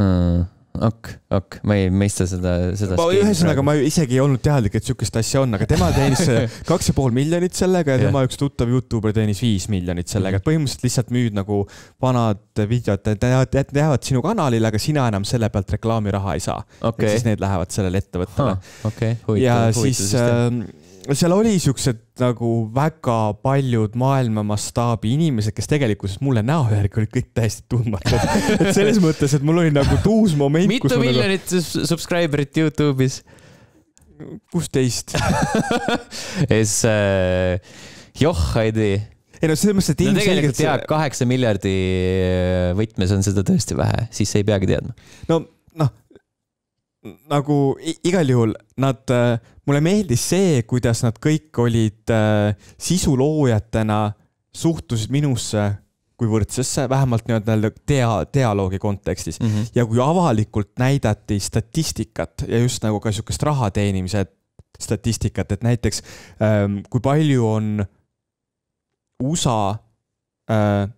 mm ok, ok, ma ei mõista seda, seda. ühesõnaga, ma isegi ei olnud teadlik, et sihukest asja on, aga tema teenis kaks ja pool miljonit sellega ja tema üks tuttav Youtuber teenis viis miljonit sellega, et põhimõtteliselt lihtsalt müüd nagu vanad videod, need jäävad sinu kanalile, aga sina enam selle pealt reklaamiraha ei saa. Okay.. ja siis need lähevad sellele ettevõttele. Huh,. Okay. ja siis seal oli siuksed nagu väga paljud maailma mastaabi inimesed, kes tegelikkuses mulle näo järgi olid kõik täiesti tundmatud et selles mõttes, et mul oli nagu tuus moment. mitu nagu miljonit nagu... subscriber'it Youtube'is? kuusteist siis äh, joh, ei tea ei no selles mõttes, et no tegelikult jaa, kaheksa miljardi äh, võtmes on seda tõesti vähe, siis ei peagi teadma. no noh, nagu igal juhul nad, äh, mulle meeldis see, kuidas nad kõik olid äh, sisuloojatena, suhtusid minusse kui võrdsesse, vähemalt nii-öelda dia-, dialoogi kontekstis mm. -hmm. ja kui avalikult näidati statistikat ja just nagu ka sihukest raha teenimise statistikat, et näiteks ähm, kui palju on USA äh,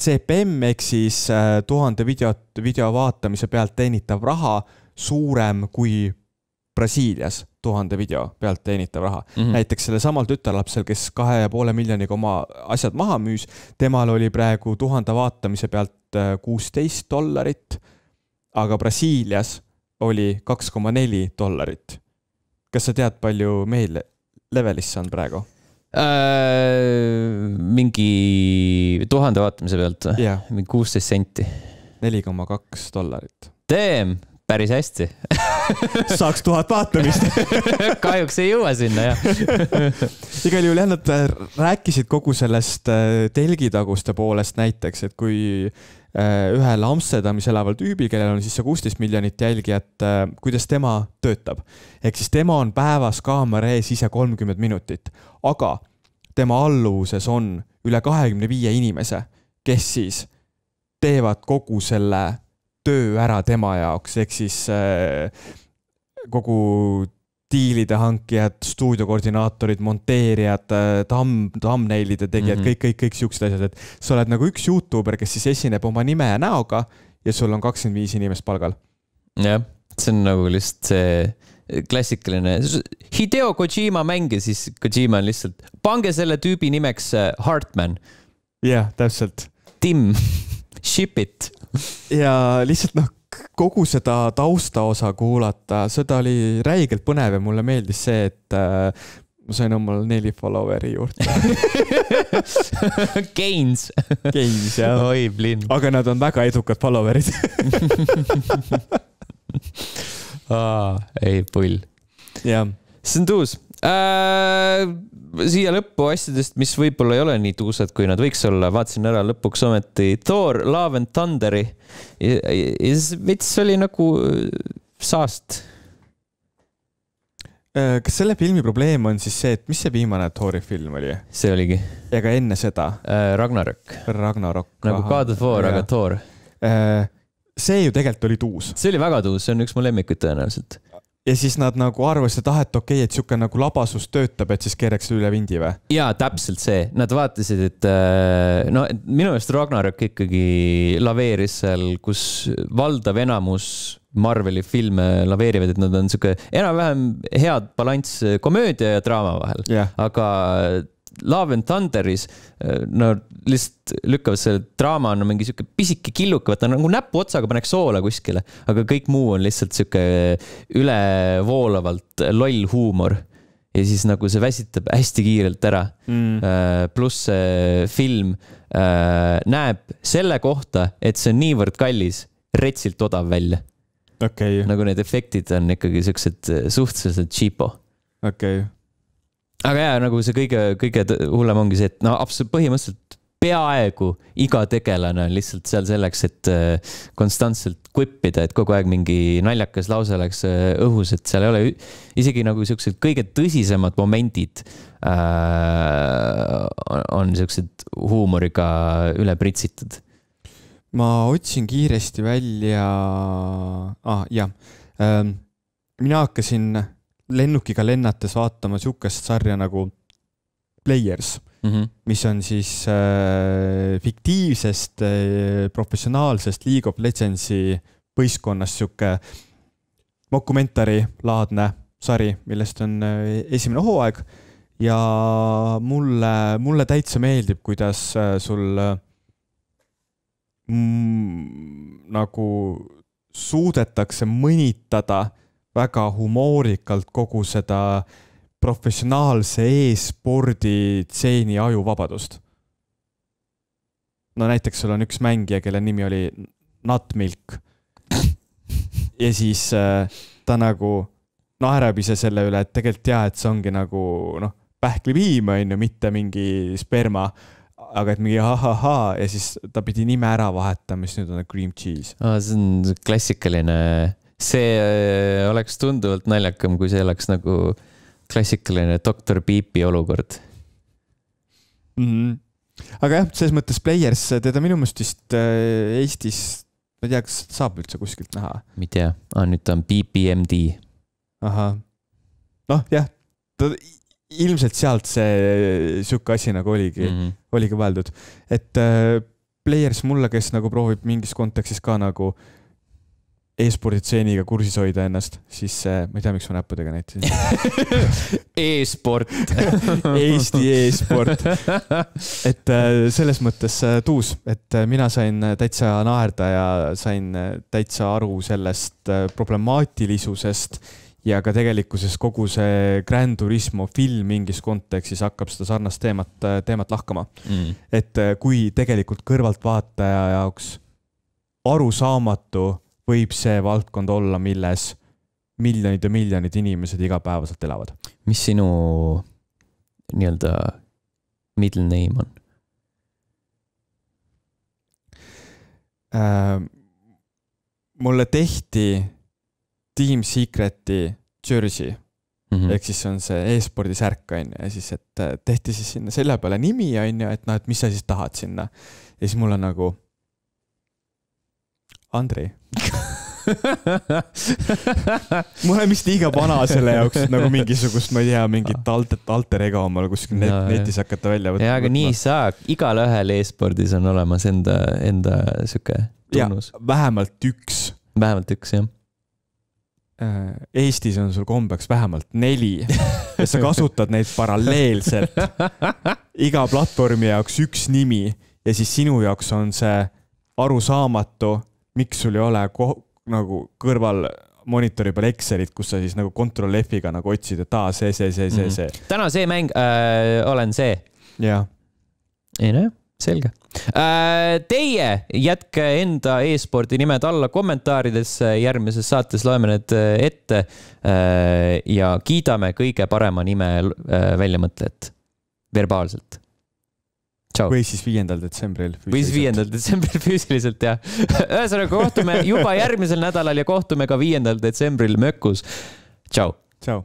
CPM ehk siis tuhande videot, video vaatamise pealt teenitav raha suurem kui Brasiilias tuhande video pealt teenitav raha mm. -hmm. näiteks sellel samal tütarlapsel, kes kahe ja poole miljoniga oma asjad maha müüs, temal oli praegu tuhande vaatamise pealt äh, kuusteist dollarit, aga Brasiilias oli kaks koma neli dollarit. kas sa tead, palju meil levelis see on praegu? Äh, mingi tuhande vaatamise pealt või yeah.? mingi kuusteist senti. neli koma kaks dollarit. Damn, päris hästi. Saaks tuhat vaatamist. Kahjuks ei jõua sinna, jah. Igal juhul jah, nad äh, rääkisid kogu sellest äh, telgitaguste poolest näiteks, et kui äh, ühel Amsterdamis elaval tüübil, kellel on siis see kuusteist miljonit jälgijat, kuidas tema töötab. ehk siis tema on päevas kaamera ees ise kolmkümmend minutit, aga tema alluvuses on üle kahekümne viie inimese, kes siis teevad kogu selle töö ära tema jaoks, ehk siis äh, kogu diilide hankijad, stuudiokoordinaatorid, monteerijad, tamm, thumbnail'ide tegijad mm, -hmm. kõik, kõik, kõik siuksed asjad, et sa oled nagu üks Youtuber, kes siis esineb oma nime ja näoga ja sul on kakskümmend viis inimest palgal. jah, see on nagu lihtsalt see klassikaline, Hideo Kojima mäng ja siis Kojima on lihtsalt, pange selle tüübi nimeks Hartman. jah, täpselt. Tim, ship it. Ja lihtsalt noh kogu seda taustaosa kuulata, seda oli räigelt põnev ja mulle meeldis see, et äh, ma sain omale neli follower'i juurde Gains. Gains jah. oi, plinn. aga nad on väga edukad follower'id aa, ei, pull. jah. see on tuus äh, siia lõppu asjadest, mis võib-olla ei ole nii tuusad, kui nad võiks olla, vaatasin ära lõpuks ometi Thor, Love and Thunderi. ja, siis veits oli nagu äh, saast. Äh, kas selle filmi probleem on siis see, et mis see viimane Thori film oli? see oligi. ja ka enne seda äh,? Ragnarök. Ragnarok. nagu God of War, aga Thor äh,. see ju tegelikult oli tuus. see oli väga tuus, see on üks mu lemmikuid tõenäoliselt ja siis nad nagu arvasid, et ah, et okei okay,, et sihuke nagu labasus töötab, et siis keeraks üle vindi või? jaa, täpselt see, nad vaatasid, et äh, no minu meelest Ragnarök ikkagi laveeris seal, kus valdav enamus Marveli filme laveerivad, et nad on sihuke enam-vähem head balanss komöödia ja draama vahel. Yeah.. aga Love and Thunderis no lihtsalt lükkavad selle draama on mingi sihuke pisike killuke, vaata nagu näpuotsaga paneks soola kuskile, aga kõik muu on lihtsalt sihuke ülevoolavalt loll huumor. ja siis nagu see väsitab hästi kiirelt ära. Mm.. Äh, pluss see film äh, näeb selle kohta, et see on niivõrd kallis, retsilt odav välja. Okay.. nagu need efektid on ikkagi siuksed suhteliselt cheapo. okei. okay aga jaa, nagu see kõige, kõige hullem ongi see, et no absoluutselt põhimõtteliselt peaaegu iga tegelane on lihtsalt seal selleks, et äh, konstantselt kuppida, et kogu aeg mingi naljakas lause oleks äh, õhus, et seal ei ole isegi nagu siuksed kõige tõsisemad momendid äh, on siuksed huumoriga üle pritsitud. ma otsin kiiresti välja ah,, jah ähm,. mina hakkasin lennukiga lennates vaatama sihukest sarja nagu Players mm, -hmm. mis on siis äh, fiktiivsest äh, professionaalsest League of Legendsi võistkonnast sihuke dokumentari laadne sari, millest on äh, esimene hooaeg ja mulle, mulle täitsa meeldib, kuidas äh, sul äh, mm, nagu suudetakse mõnitada väga humoorikalt kogu seda professionaalse e-spordi tseeni ajuvabadust. no näiteks sul on üks mängija, kelle nimi oli Nutmilk. ja siis äh, ta nagu naerab ise selle üle, et tegelikult jaa, et see ongi nagu noh, pähklipiim on ju, mitte mingi sperma aga et mingi ahahaa ja siis ta pidi nime ära vahetama, siis nüüd on cream cheese ah,. see on klassikaline see äh, oleks tunduvalt naljakam, kui see oleks nagu klassikaline doktor Beepi olukord mm. -hmm. aga jah, selles mõttes Players, teda minu meelest vist äh, Eestis, ma ei tea, kas saab üldse kuskilt näha? ma ei tea ah,, nüüd ta on BPMD. ahah, noh jah, ta ilmselt sealt see sihuke asi nagu oligi mm, -hmm. oligi mõeldud, et äh, Players mulle, kes nagu proovib mingis kontekstis ka nagu äh, e-spordi stseeniga kursis hoida ennast, siis äh, ma ei tea, miks ma näppudega näitasin. E-sport. Eesti e-sport. et äh, selles mõttes äh, tuus, et mina sain täitsa naerda ja sain täitsa aru sellest problemaatilisusest ja ka tegelikkuses kogu see Grand Turismo film mingis kontekstis hakkab seda sarnast teemat, teemat lahkama. Mm.. et kui tegelikult kõrvaltvaataja jaoks arusaamatu võib see valdkond olla, milles miljonid ja miljonid inimesed igapäevaselt elavad. mis sinu nii-öelda middle name on äh,? mulle tehti Team Secreti jersey mm -hmm. ehk siis on see e-spordi särk on ju ja siis, et äh, tehti siis sinna selja peale nimi on ju, et noh, et mis sa siis tahad sinna. ja siis mul on nagu Andrei ma olen vist liiga vana selle jaoks, et nagu mingisugust, ma ei tea, mingit alter, alter ego omal kuskil net, no, netis hakata välja võtma. jaa, aga nii ei saa, igalühel e-spordis on olemas enda, enda sihuke tunnus. vähemalt üks. vähemalt üks, jah Äh, Eestis on sul kombeks vähemalt neli ja sa kasutad neid paralleelselt. iga platvormi jaoks üks nimi ja siis sinu jaoks on see arusaamatu, miks sul ei ole nagu kõrval monitori peal Excelit, kus sa siis nagu control F-iga nagu otsid, et aa, see, see, see, see, see. täna see mäng äh,, olen see. jah. ei nojah selge. Äh, teie jätke enda e-spordi nimed alla kommentaarides, järgmises saates loeme need äh, ette. Äh, ja kiidame kõige parema nime väljamõtlejat verbaalselt. Või siis viiendal detsembril. või siis viiendal detsembril füüsiliselt jah. ühesõnaga kohtume juba järgmisel nädalal ja kohtume ka viiendal detsembril Mökus. tšau. tšau.